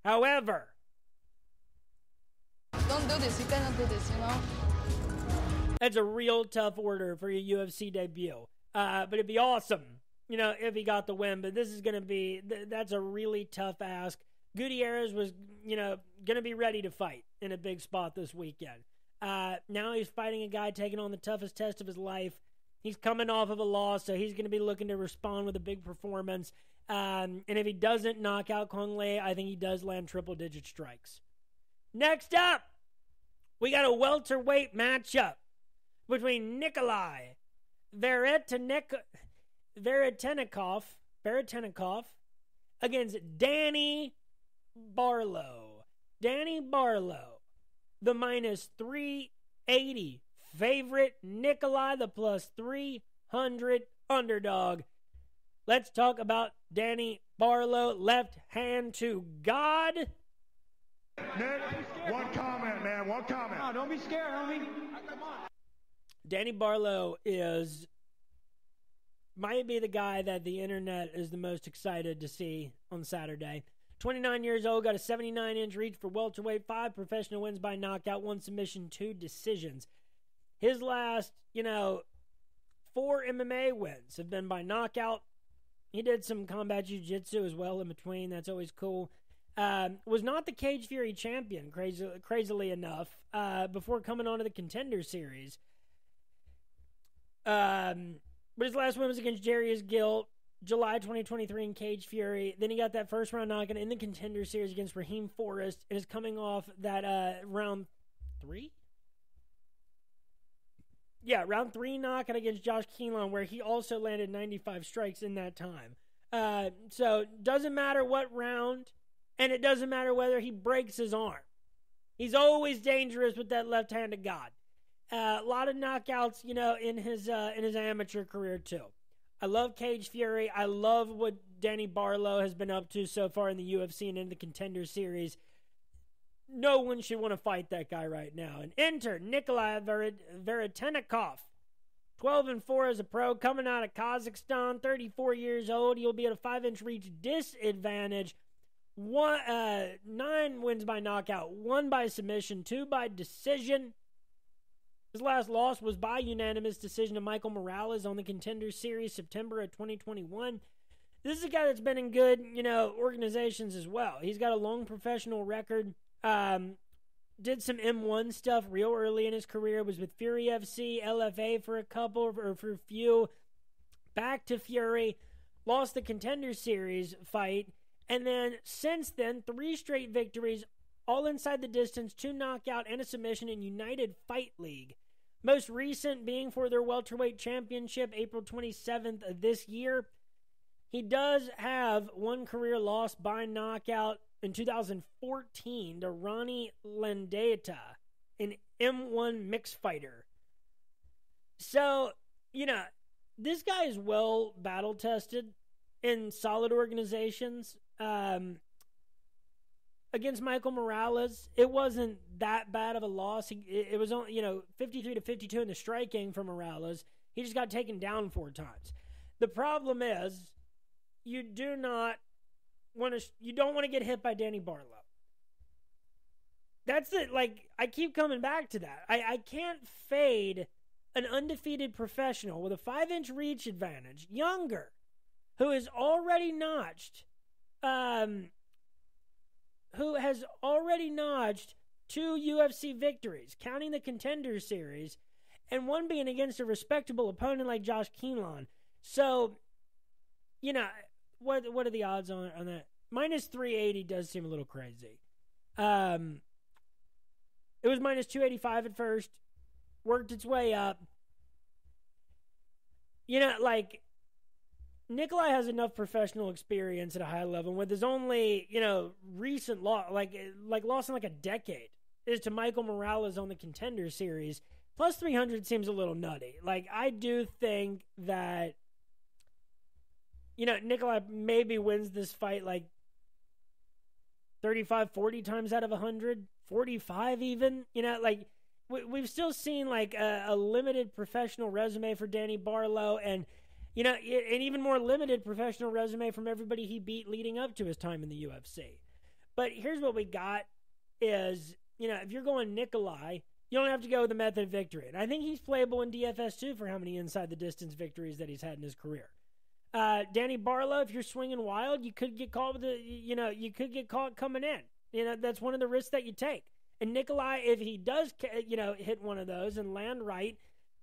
However, don't do this. You cannot do this. You know. That's a real tough order for your UFC debut. Uh, but it'd be awesome, you know, if he got the win. But this is going to be th- that's a really tough ask. Gutierrez was, you know, going to be ready to fight in a big spot this weekend. Uh, now he's fighting a guy taking on the toughest test of his life. He's coming off of a loss, so he's going to be looking to respond with a big performance. Um, and if he doesn't knock out Quang Le, I think he does land triple digit strikes. Next up, we got a welterweight matchup between Nikolai Veretennikov, Veretennikov against Danny Barlow. Danny Barlow, the minus 380 favorite. Nikolai, the plus 300 underdog. Let's talk about Danny Barlow, left hand to God. Nick, one comment, man. One comment. Come don't be scared, homie. Danny Barlow is might be the guy that the internet is the most excited to see on Saturday. 29 years old, got a 79 inch reach for welterweight, five professional wins by knockout, one submission, two decisions. His last, you know, four MMA wins have been by knockout. He did some combat jiu-jitsu as well in between. That's always cool. Um, was not the Cage Fury champion, crazy, crazily enough, uh, before coming on to the Contender Series. Um, but his last win was against Jarius Gilt, July 2023 in Cage Fury. Then he got that first round knockout in the Contender Series against Raheem Forrest, and is coming off that uh, round three. Yeah, round three knockout against Josh Quinlan, where he also landed 95 strikes in that time. Uh, so doesn't matter what round, and it doesn't matter whether he breaks his arm. He's always dangerous with that left-handed god. Uh, a lot of knockouts, you know, in his uh, in his amateur career too. I love Cage Fury. I love what Danny Barlow has been up to so far in the UFC and in the Contender Series. No one should want to fight that guy right now. And enter Nikolai Veretennikov, 12 and 4 as a pro, coming out of Kazakhstan, 34 years old. He'll be at a 5 inch reach disadvantage. One, uh, nine wins by knockout, one by submission, two by decision. His last loss was by unanimous decision to Michael Morales on the Contender Series, September of 2021. This is a guy that's been in good, you know, organizations as well. He's got a long professional record. Um, did some M1 stuff real early in his career. Was with Fury FC, LFA for a couple or for a few. Back to Fury, lost the Contender Series fight, and then since then, three straight victories, all inside the distance, two knockout and a submission in United Fight League. Most recent being for their welterweight championship, April 27th of this year. He does have one career loss by knockout in 2014 to Ronnie Landeta, an M1 mixed fighter. So, you know, this guy is well battle tested in solid organizations. Um, against Michael Morales, it wasn't that bad of a loss. It was only, you know, 53 to 52 in the striking for Morales. He just got taken down four times. The problem is you do not want to you don't want to get hit by Danny Barlow. That's it. Like I keep coming back to that. I, I can't fade an undefeated professional with a five inch reach advantage, younger, who is already notched, um, who has already notched two UFC victories, counting the contender series, and one being against a respectable opponent like Josh Quinlan. So, you know, what what are the odds on on that? Minus three eighty does seem a little crazy. Um, it was minus two eighty five at first, worked its way up. You know, like Nikolai has enough professional experience at a high level with his only, you know, recent loss, like like loss in like a decade, is to Michael Morales on the Contender Series. Plus 300 seems a little nutty. Like I do think that you know, Nikolai maybe wins this fight like 35, 40 times out of 100, 45 even. You know, like we, have still seen like a, a, limited professional resume for Danny Barlow and, you know, an even more limited professional resume from everybody he beat leading up to his time in the UFC. But here's what we got is, you know, if you're going Nikolai, you don't have to go with the method of victory. And I think he's playable in DFS too for how many inside the distance victories that he's had in his career. Uh, Danny Barlow, if you're swinging wild, you could get caught with the, you know, you could get caught coming in. You know, that's one of the risks that you take. And Nikolai, if he does, you know, hit one of those and land right,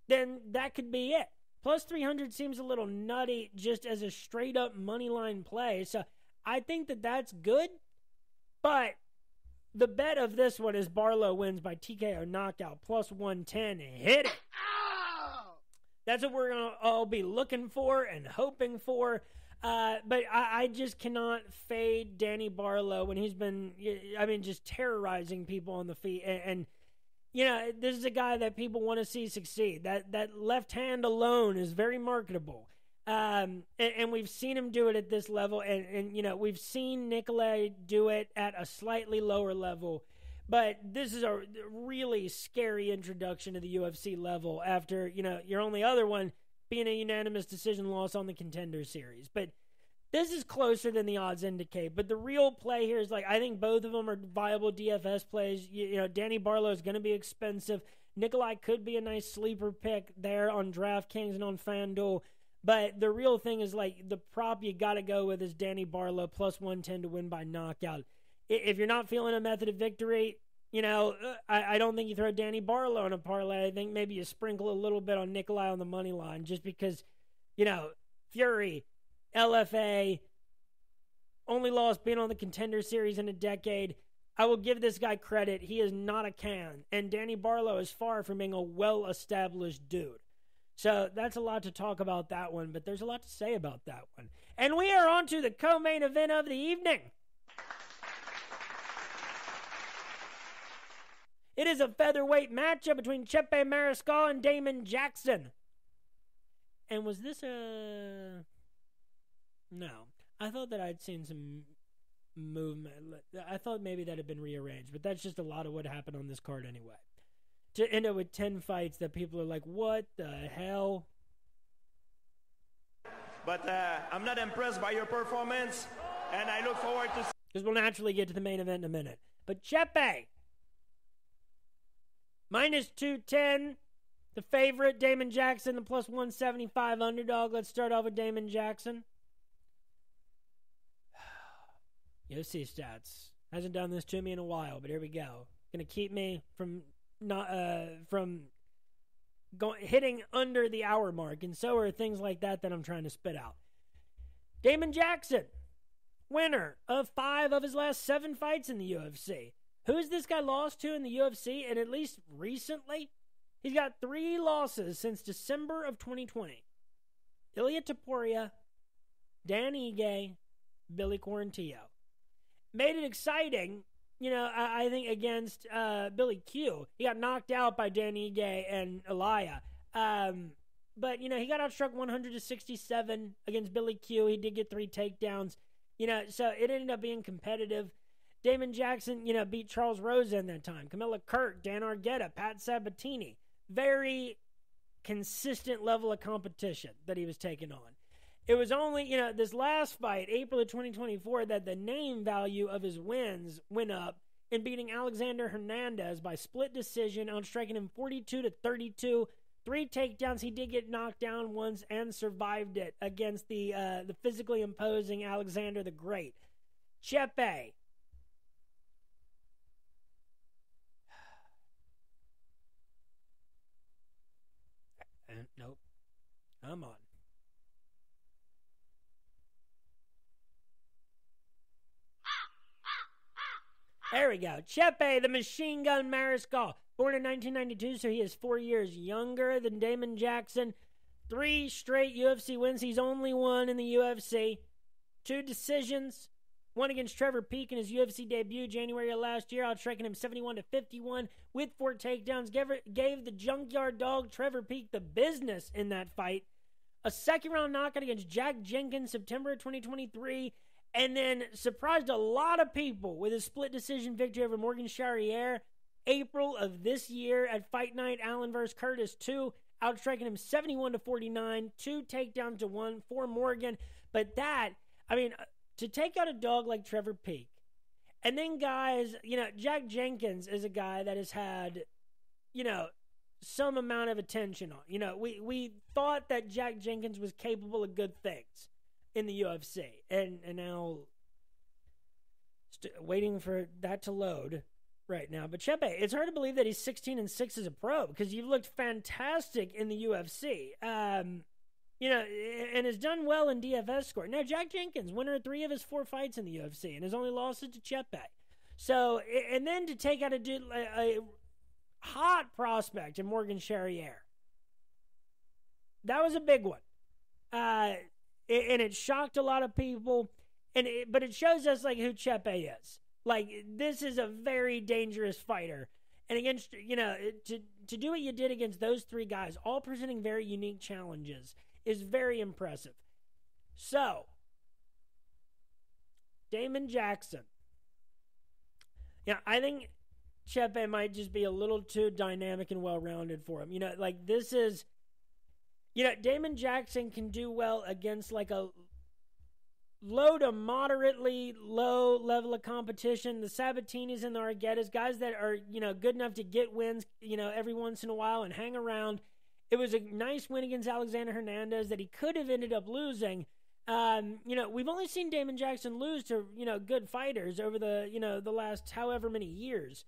then that could be it. Plus 300 seems a little nutty just as a straight up money line play. So I think that that's good. But the bet of this one is Barlow wins by TKO knockout plus 110. Hit it. That's what we're going to all be looking for and hoping for. Uh, but I, I, just cannot fade Danny Barlow when he's been, I mean, just terrorizing people on the feet. And, and you know, this is a guy that people want to see succeed. That that left hand alone is very marketable. Um, and, and, we've seen him do it at this level, and, and you know we've seen Nikolai do it at a slightly lower level but this is a really scary introduction to the UFC level after, you know, your only other one being a unanimous decision loss on the contender series. But this is closer than the odds indicate. But the real play here is like, I think both of them are viable DFS plays. You, you know, Danny Barlow is going to be expensive. Nikolai could be a nice sleeper pick there on DraftKings and on FanDuel. But the real thing is like the prop you got to go with is Danny Barlow plus 110 to win by knockout. If you're not feeling a method of victory, you know, uh, I, I don't think you throw Danny Barlow in a parlay. I think maybe you sprinkle a little bit on Nikolai on the money line just because, you know, Fury, LFA, only lost being on the contender series in a decade. I will give this guy credit. He is not a can. And Danny Barlow is far from being a well established dude. So that's a lot to talk about that one, but there's a lot to say about that one. And we are on to the co main event of the evening. It is a featherweight matchup between Chepe Mariscal and Damon Jackson. And was this a. No. I thought that I'd seen some movement. I thought maybe that had been rearranged, but that's just a lot of what happened on this card anyway. To end up with 10 fights that people are like, what the hell? But uh, I'm not impressed by your performance, and I look forward to. Because we'll naturally get to the main event in a minute. But Chepe, minus 210. The favorite, Damon Jackson, the plus 175 underdog. Let's start off with Damon Jackson. UFC stats. Hasn't done this to me in a while, but here we go. Gonna keep me from not uh from going hitting under the hour mark, and so are things like that that I'm trying to spit out. Damon Jackson, winner of five of his last seven fights in the UFC. Who's this guy lost to in the UFC? And at least recently, he's got three losses since December of 2020. Ilia Topuria, Dan Ige, Billy Quarantillo made it exciting. You know, I, I think against uh, Billy Q, he got knocked out by Dan Ige and Ilia. Um, but you know, he got outstruck 100 to 67 against Billy Q. He did get three takedowns. You know, so it ended up being competitive. Damon Jackson, you know, beat Charles Rosa in that time. Kamuela Kirk, Dan Argueta, Pat Sabatini. Very consistent level of competition that he was taking on. It was only, you know, this last fight, April of 2024, that the name value of his wins went up in beating Alexander Hernandez by split decision, on striking him 42 to 32. Three takedowns. He did get knocked down once and survived it against the uh, the physically imposing Alexander the Great. Chepe. Nope. Come on. There we go. Chepe, the machine gun Mariscal. Born in 1992, so he is four years younger than Damon Jackson. Three straight UFC wins. He's only one in the UFC. Two decisions. One against Trevor Peek in his UFC debut January of last year, outstriking him 71 to 51 with four takedowns. Gave, gave the junkyard dog Trevor Peek the business in that fight. A second round knockout against Jack Jenkins September 2023 and then surprised a lot of people with a split decision victory over Morgan Charriere April of this year at Fight Night Allen vs. Curtis 2, outstriking him 71 to 49, two takedowns to one for Morgan. But that, I mean, uh, to take out a dog like Trevor Peek, and then guys, you know, Jack Jenkins is a guy that has had, you know, some amount of attention on. You know, we we thought that Jack Jenkins was capable of good things in the UFC, and and now st- waiting for that to load right now. But Chepe, it's hard to believe that he's 16 and six as a pro because you've looked fantastic in the UFC. Um, you know, and has done well in DFS score. Now, Jack Jenkins, winner of three of his four fights in the UFC, and has only lost it to Chepe. So, and then to take out a, a, a hot prospect in Morgan Charriere. That was a big one. Uh, and it shocked a lot of people. And it, but it shows us like who Chepe is. Like this is a very dangerous fighter, and against you know to to do what you did against those three guys, all presenting very unique challenges, is very impressive. So, Damon Jackson. Yeah, I think Chepe might just be a little too dynamic and well rounded for him. You know, like this is you know, Damon Jackson can do well against like a low to moderately low level of competition. The Sabatinis and the Arguetas, guys that are, you know, good enough to get wins, you know, every once in a while and hang around. It was a nice win against Alexander Hernandez that he could have ended up losing. Um, you know, we've only seen Damon Jackson lose to, you know, good fighters over the, you know, the last however many years.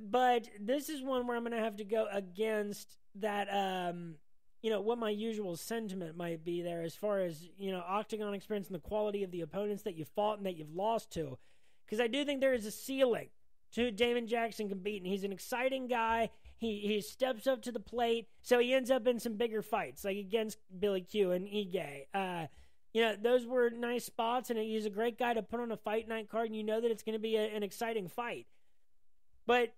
But this is one where I'm going to have to go against that, um, you know, what my usual sentiment might be there as far as, you know, octagon experience and the quality of the opponents that you've fought and that you've lost to. Because I do think there is a ceiling to who Damon Jackson can beat. And he's an exciting guy. He he steps up to the plate, so he ends up in some bigger fights, like against Billy Q and Ige. Uh, you know, those were nice spots, and he's a great guy to put on a fight night card, and you know that it's going to be a, an exciting fight. But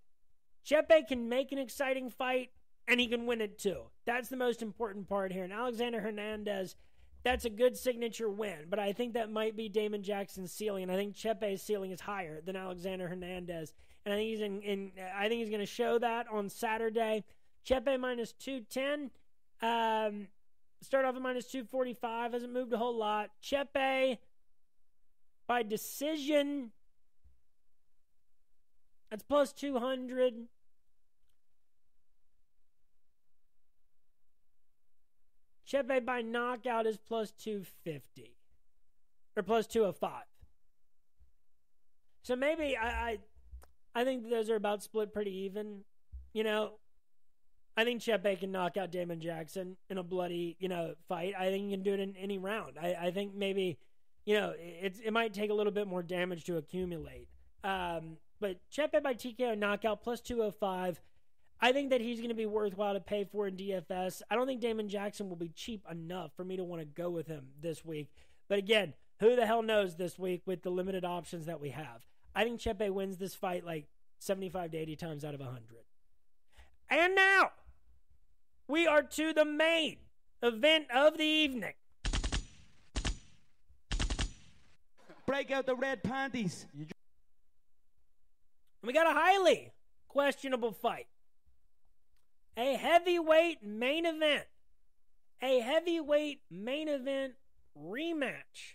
Chepe can make an exciting fight, and he can win it too. That's the most important part here. And Alexander Hernandez, that's a good signature win, but I think that might be Damon Jackson's ceiling, and I think Chepe's ceiling is higher than Alexander Hernandez and I think he's in. in I think he's going to show that on Saturday. Chepe minus two ten. Um, start off at minus two forty five. Hasn't moved a whole lot. Chepe by decision. That's plus two hundred. Chepe by knockout is plus 250 or plus 205. So maybe I, I I think those are about split pretty even. You know, I think Chepe can knock out Damon Jackson in a bloody, you know, fight. I think he can do it in any round. I, I think maybe, you know, it, it might take a little bit more damage to accumulate. Um, but Chepe by TKO knockout plus 205. I think that he's going to be worthwhile to pay for in DFS. I don't think Damon Jackson will be cheap enough for me to want to go with him this week. But again, who the hell knows this week with the limited options that we have? I think Chepe wins this fight like 75 to 80 times out of 100. And now, we are to the main event of the evening. Break out the red panties. We got a highly questionable fight. A heavyweight main event. A heavyweight main event rematch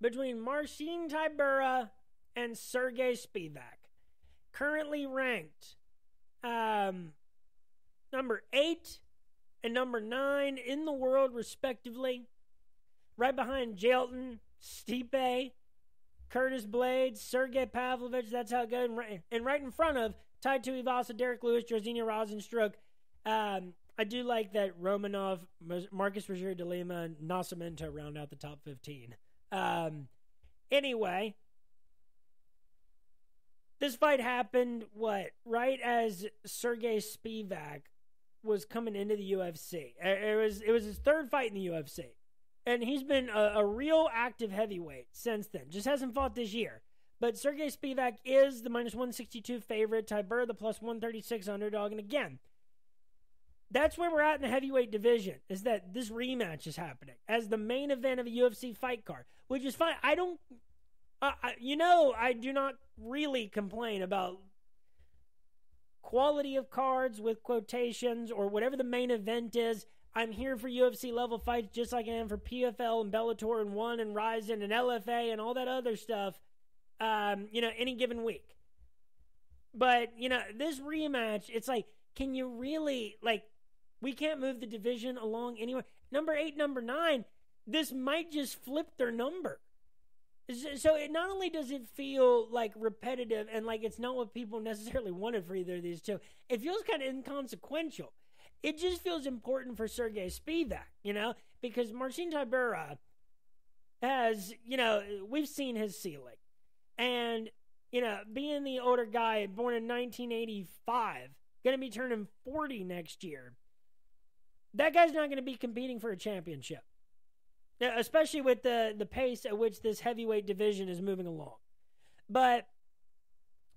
between Marcin Tybura and Sergey Spivak. Currently ranked um, number eight and number nine in the world, respectively. Right behind Jailton, Stipe, Curtis Blaydes, Sergey Pavlovich. That's how good. And right in front of Tai Tuivasa, Derrick Lewis, Jairzinho Rozenstruik. Um, I do like that Romanov, Marcos Rogerio de Lima, and Nascimento round out the top 15. Um, anyway, this fight happened what right as Sergey Spivak was coming into the UFC. It was it was his third fight in the UFC, and he's been a, a real active heavyweight since then. Just hasn't fought this year. But Sergey Spivak is the minus 162 favorite. Tybura the plus 136 underdog. And again, that's where we're at in the heavyweight division. Is that this rematch is happening as the main event of a UFC fight card, which is fine. I don't uh, you know, I do not really complain about quality of cards with quotations or whatever the main event is. I'm here for UFC level fights just like I am for PFL and Bellator and One and Rizin and LFA and all that other stuff, um, you know, any given week. But, you know, this rematch, it's like, can you really, like, we can't move the division along anywhere. Number eight, number nine, this might just flip their number. So it not only does it feel like repetitive and like it's not what people necessarily wanted for either of these two, it feels kind of inconsequential. It just feels important for Sergey Spivak, you know, because Marcin Tybura has, you know, we've seen his ceiling. And, you know, being the older guy born in 1985, going to be turning 40 next year, that guy's not going to be competing for a championship especially with the the pace at which this heavyweight division is moving along. But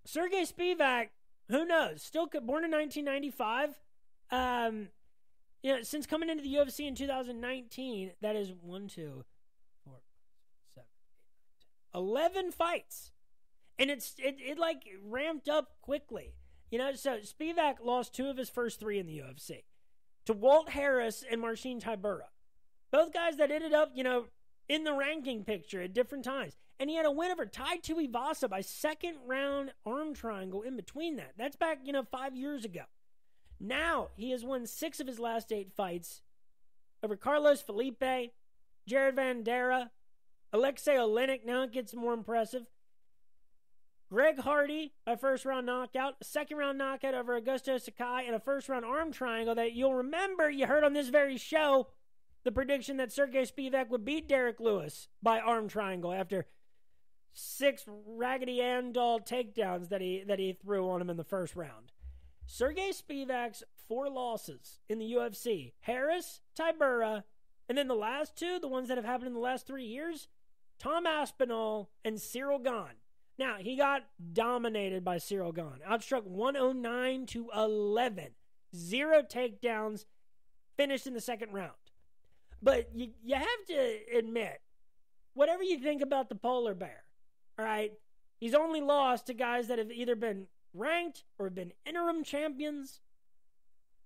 Sergey Spivak, who knows? Still born in 1995. Um, you know, since coming into the UFC in 2019, that is one, two, four, seven, eight, nine, ten, eleven fights, and it's it, it like ramped up quickly. You know, so Spivak lost two of his first three in the UFC to Walt Harris and Marcin Tybura. Both guys that ended up, you know, in the ranking picture at different times. And he had a win over Tai Tuivasa by second round arm triangle in between that. That's back, you know, five years ago. Now he has won six of his last eight fights over Carlos Felipe, Jared Vanderaa, Alexei Oleinik. Now it gets more impressive. Greg Hardy, a first round knockout, a second round knockout over Augusto Sakai, and a first round arm triangle that you'll remember you heard on this very show the prediction that Sergey Spivak would beat Derrick Lewis by arm triangle after six Raggedy Ann doll takedowns that he that he threw on him in the first round. Sergey Spivak's four losses in the UFC: Harris, Tybura, and then the last two, the ones that have happened in the last three years, Tom Aspinall and Cyril Gane. Now he got dominated by Cyril Gane, outstruck 109 to 11, zero takedowns, finished in the second round. But you, you have to admit, whatever you think about the polar bear, all right, he's only lost to guys that have either been ranked or have been interim champions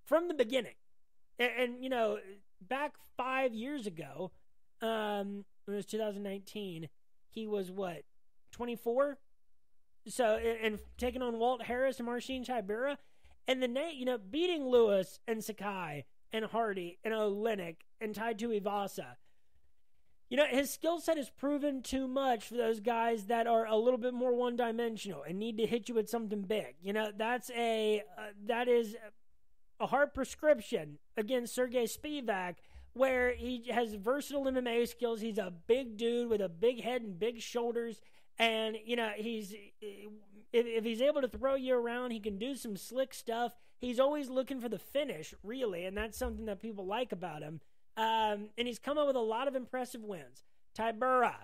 from the beginning. And, and you know, back five years ago, um, it was 2019, he was what, 24? So, and, taking on Walt Harris and Marcin Tybura. And the name, you know, beating Lewis and Sakai and Hardy and Oleinik and Tai Tuivasa. You know, his skill set is proven too much for those guys that are a little bit more one dimensional and need to hit you with something big. You know, that's a uh, that is a hard prescription against Sergey Spivak, where he has versatile MMA skills. He's a big dude with a big head and big shoulders, and you know he's if, he's able to throw you around, he can do some slick stuff. He's always looking for the finish, really, and that's something that people like about him. Um, and he's come up with a lot of impressive wins. Tybura.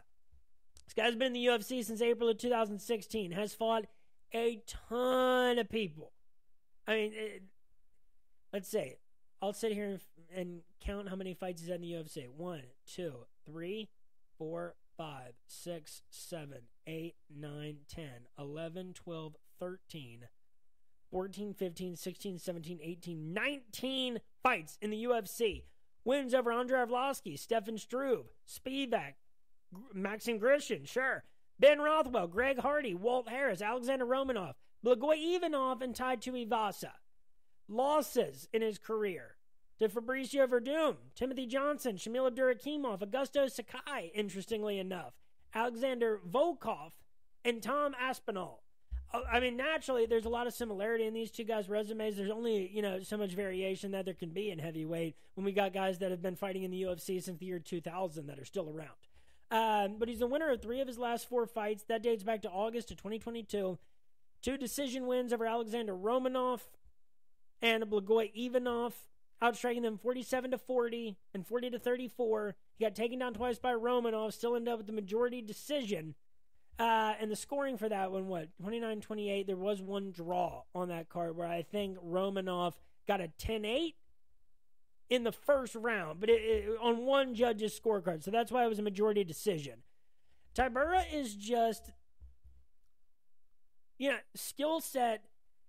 This guy's been in the UFC since April of 2016. Has fought a ton of people. I mean, it, let's say I'll sit here and, and count how many fights he's had in the UFC. One, two, three, four, five, six, seven, eight, nine, 10, 11, 12, 13, 14, 15, 16, 17, 18, 19 fights in the UFC. Wins over Andrei Arlovsky, Stefan Struve, Spivak, Maxim Grishin, sure. Ben Rothwell, Greg Hardy, Walt Harris, Alexander Romanov, Blagoy Ivanov, and Tai Tuivasa. Losses in his career to Fabricio Werdum, Timothy Johnson, Shamil Abdurakhimov, Augusto Sakai, interestingly enough, Alexander Volkov, and Tom Aspinall. Uh, I mean, naturally, there's a lot of similarity in these two guys' resumes. There's only, you know, so much variation that there can be in heavyweight when we got guys that have been fighting in the UFC since the year 2000 that are still around. Um, but he's the winner of three of his last four fights. That dates back to August of 2022. Two decision wins over Alexander Romanov and Blagoy Ivanov, outstriking them 47 to 40 and 40 to 34. He got taken down twice by Romanov, still ended up with the majority decision. Uh, and the scoring for that one, what, 29 28? There was one draw on that card where I think Romanov got a 10 8 in the first round, but it, it, on one judge's scorecard. So that's why it was a majority decision. Tybura is just, you know, skill set.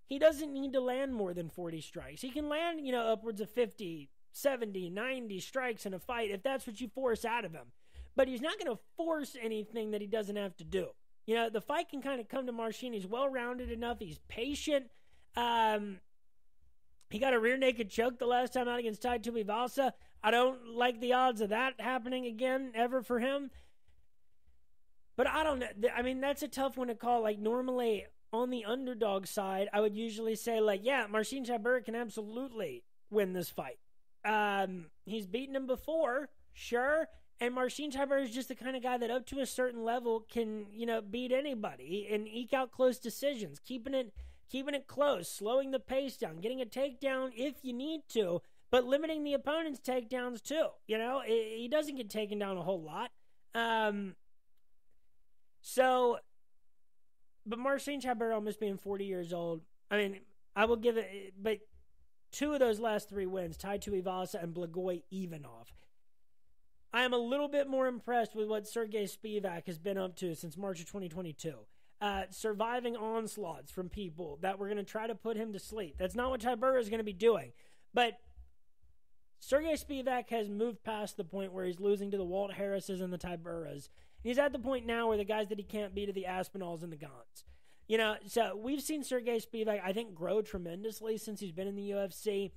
He doesn't need to land more than 40 strikes. He can land, you know, upwards of 50, 70, 90 strikes in a fight if that's what you force out of him but he's not going to force anything that he doesn't have to do. You know, the fight can kind of come to Marcin. He's well rounded enough. He's patient. Um, he got a rear naked choke the last time out against Tai Tuivasa. I don't like the odds of that happening again ever for him. But I don't know. I mean, that's a tough one to call. Like, normally on the underdog side, I would usually say, like, yeah, Marcin Tybura can absolutely win this fight. Um, he's beaten him before, sure. And Marcin Tybura is just the kind of guy that, up to a certain level, can you know beat anybody and eke out close decisions, keeping it keeping it close, slowing the pace down, getting a takedown if you need to, but limiting the opponent's takedowns too. You know, he doesn't get taken down a whole lot. Um, so, but Marcin Tybura almost being 40 years old, I mean, I will give it, but two of those last three wins, Tai Tuivasa and Blagoy Ivanov. I am a little bit more impressed with what Sergey Spivak has been up to since March of 2022. Uh, surviving onslaughts from people that were going to try to put him to sleep. That's not what Tybura is going to be doing. But Sergey Spivak has moved past the point where he's losing to the Walt Harrises and the Tyburas. He's at the point now where the guys that he can't beat are the Aspinalls and the Ganes. You know, so we've seen Sergey Spivak, I think, grow tremendously since he's been in the UFC.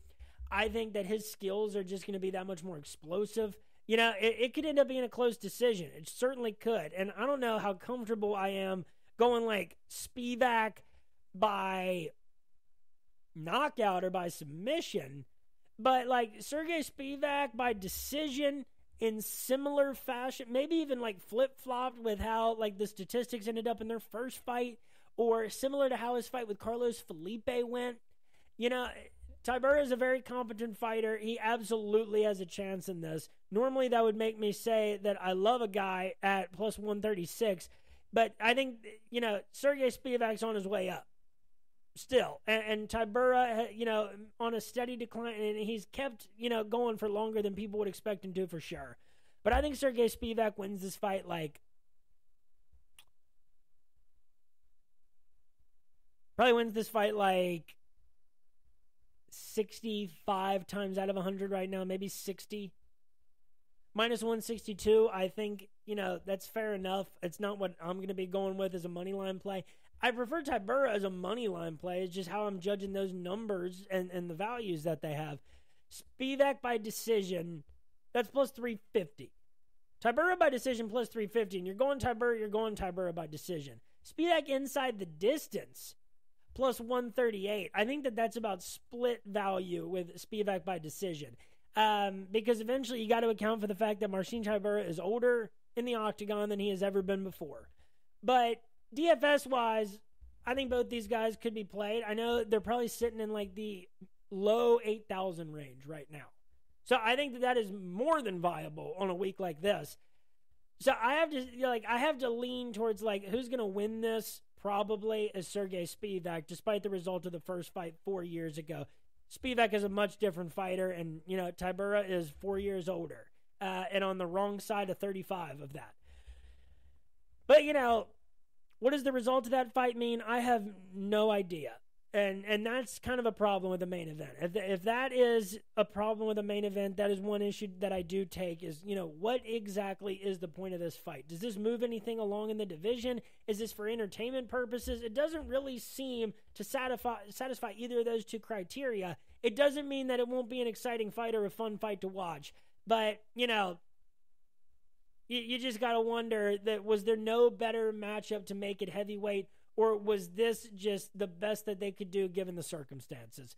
I think that his skills are just going to be that much more explosive. You know, it, it could end up being a close decision. It certainly could. And I don't know how comfortable I am going like Spivak by knockout or by submission, but like Sergey Spivak by decision in similar fashion, maybe even like flip flopped with how like the statistics ended up in their first fight, or similar to how his fight with Carlos Felipe went. You know, Tybura is a very competent fighter. He absolutely has a chance in this. Normally, that would make me say that I love a guy at plus 136, but I think, you know, Sergey Spivak's on his way up still. And, and Tybura, you know, on a steady decline, and he's kept, you know, going for longer than people would expect him to for sure. But I think Sergey Spivak wins this fight like probably wins this fight like 65 times out of 100 right now, maybe 60. Minus 162, I think, you know, that's fair enough. It's not what I'm going to be going with as a money line play. I prefer Tybura as a money line play. It's just how I'm judging those numbers and, and the values that they have. Spivak by decision, that's plus 350. Tybura by decision plus 350. And you're going Tybura, you're going Tybura by decision. Spivak inside the distance plus 138. I think that that's about split value with Spivak by decision. Um, because eventually you got to account for the fact that Marcin Tybura is older in the octagon than he has ever been before. But DFS wise, I think both these guys could be played. I know they're probably sitting in like the low 8,000 range right now. So I think that that is more than viable on a week like this. So I have to like I have to lean towards like who's going to win this probably is Sergey Spivak despite the result of the first fight 4 years ago. Spivak is a much different fighter and you know Tybura is 4 years older uh, and on the wrong side of 35 of that. But you know, what does the result of that fight mean? I have no idea. And and that's kind of a problem with the main event. If if that is a problem with the main event, that is one issue that I do take is, you know, what exactly is the point of this fight? Does this move anything along in the division? Is this for entertainment purposes? It doesn't really seem to satisfy satisfy either of those two criteria. It doesn't mean that it won't be an exciting fight or a fun fight to watch. But, you know, you, you just got to wonder that was there no better matchup to make it heavyweight, or was this just the best that they could do given the circumstances?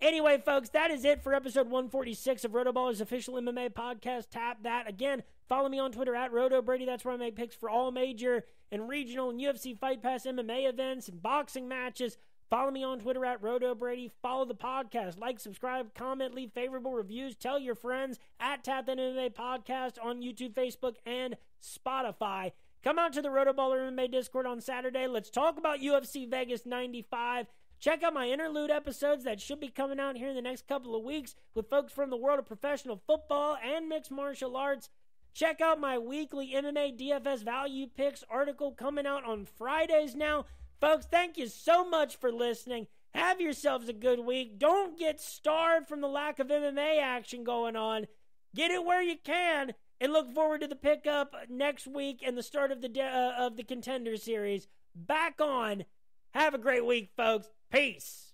Anyway, folks, that is it for episode 146 of Rotoballer's official MMA podcast. Tap that. Again, follow me on Twitter at Roto Brady. That's where I make picks for all major and regional and UFC Fight Pass MMA events and boxing matches. Follow me on Twitter at Roto Brady. Follow the podcast. Like, subscribe, comment, leave favorable reviews. Tell your friends at Tap the MMA Podcast on YouTube, Facebook, and Spotify. Come out to the Roto Rotoballer MMA Discord on Saturday. Let's talk about UFC Vegas 95. Check out my interlude episodes that should be coming out here in the next couple of weeks with folks from the world of professional football and mixed martial arts. Check out my weekly MMA DFS value picks article coming out on Fridays now. Folks, thank you so much for listening. Have yourselves a good week. Don't get starved from the lack of MMA action going on. Get it where you can, and look forward to the pickup next week and the start of the de- uh, of the contender series. Back on. Have a great week, folks. Peace.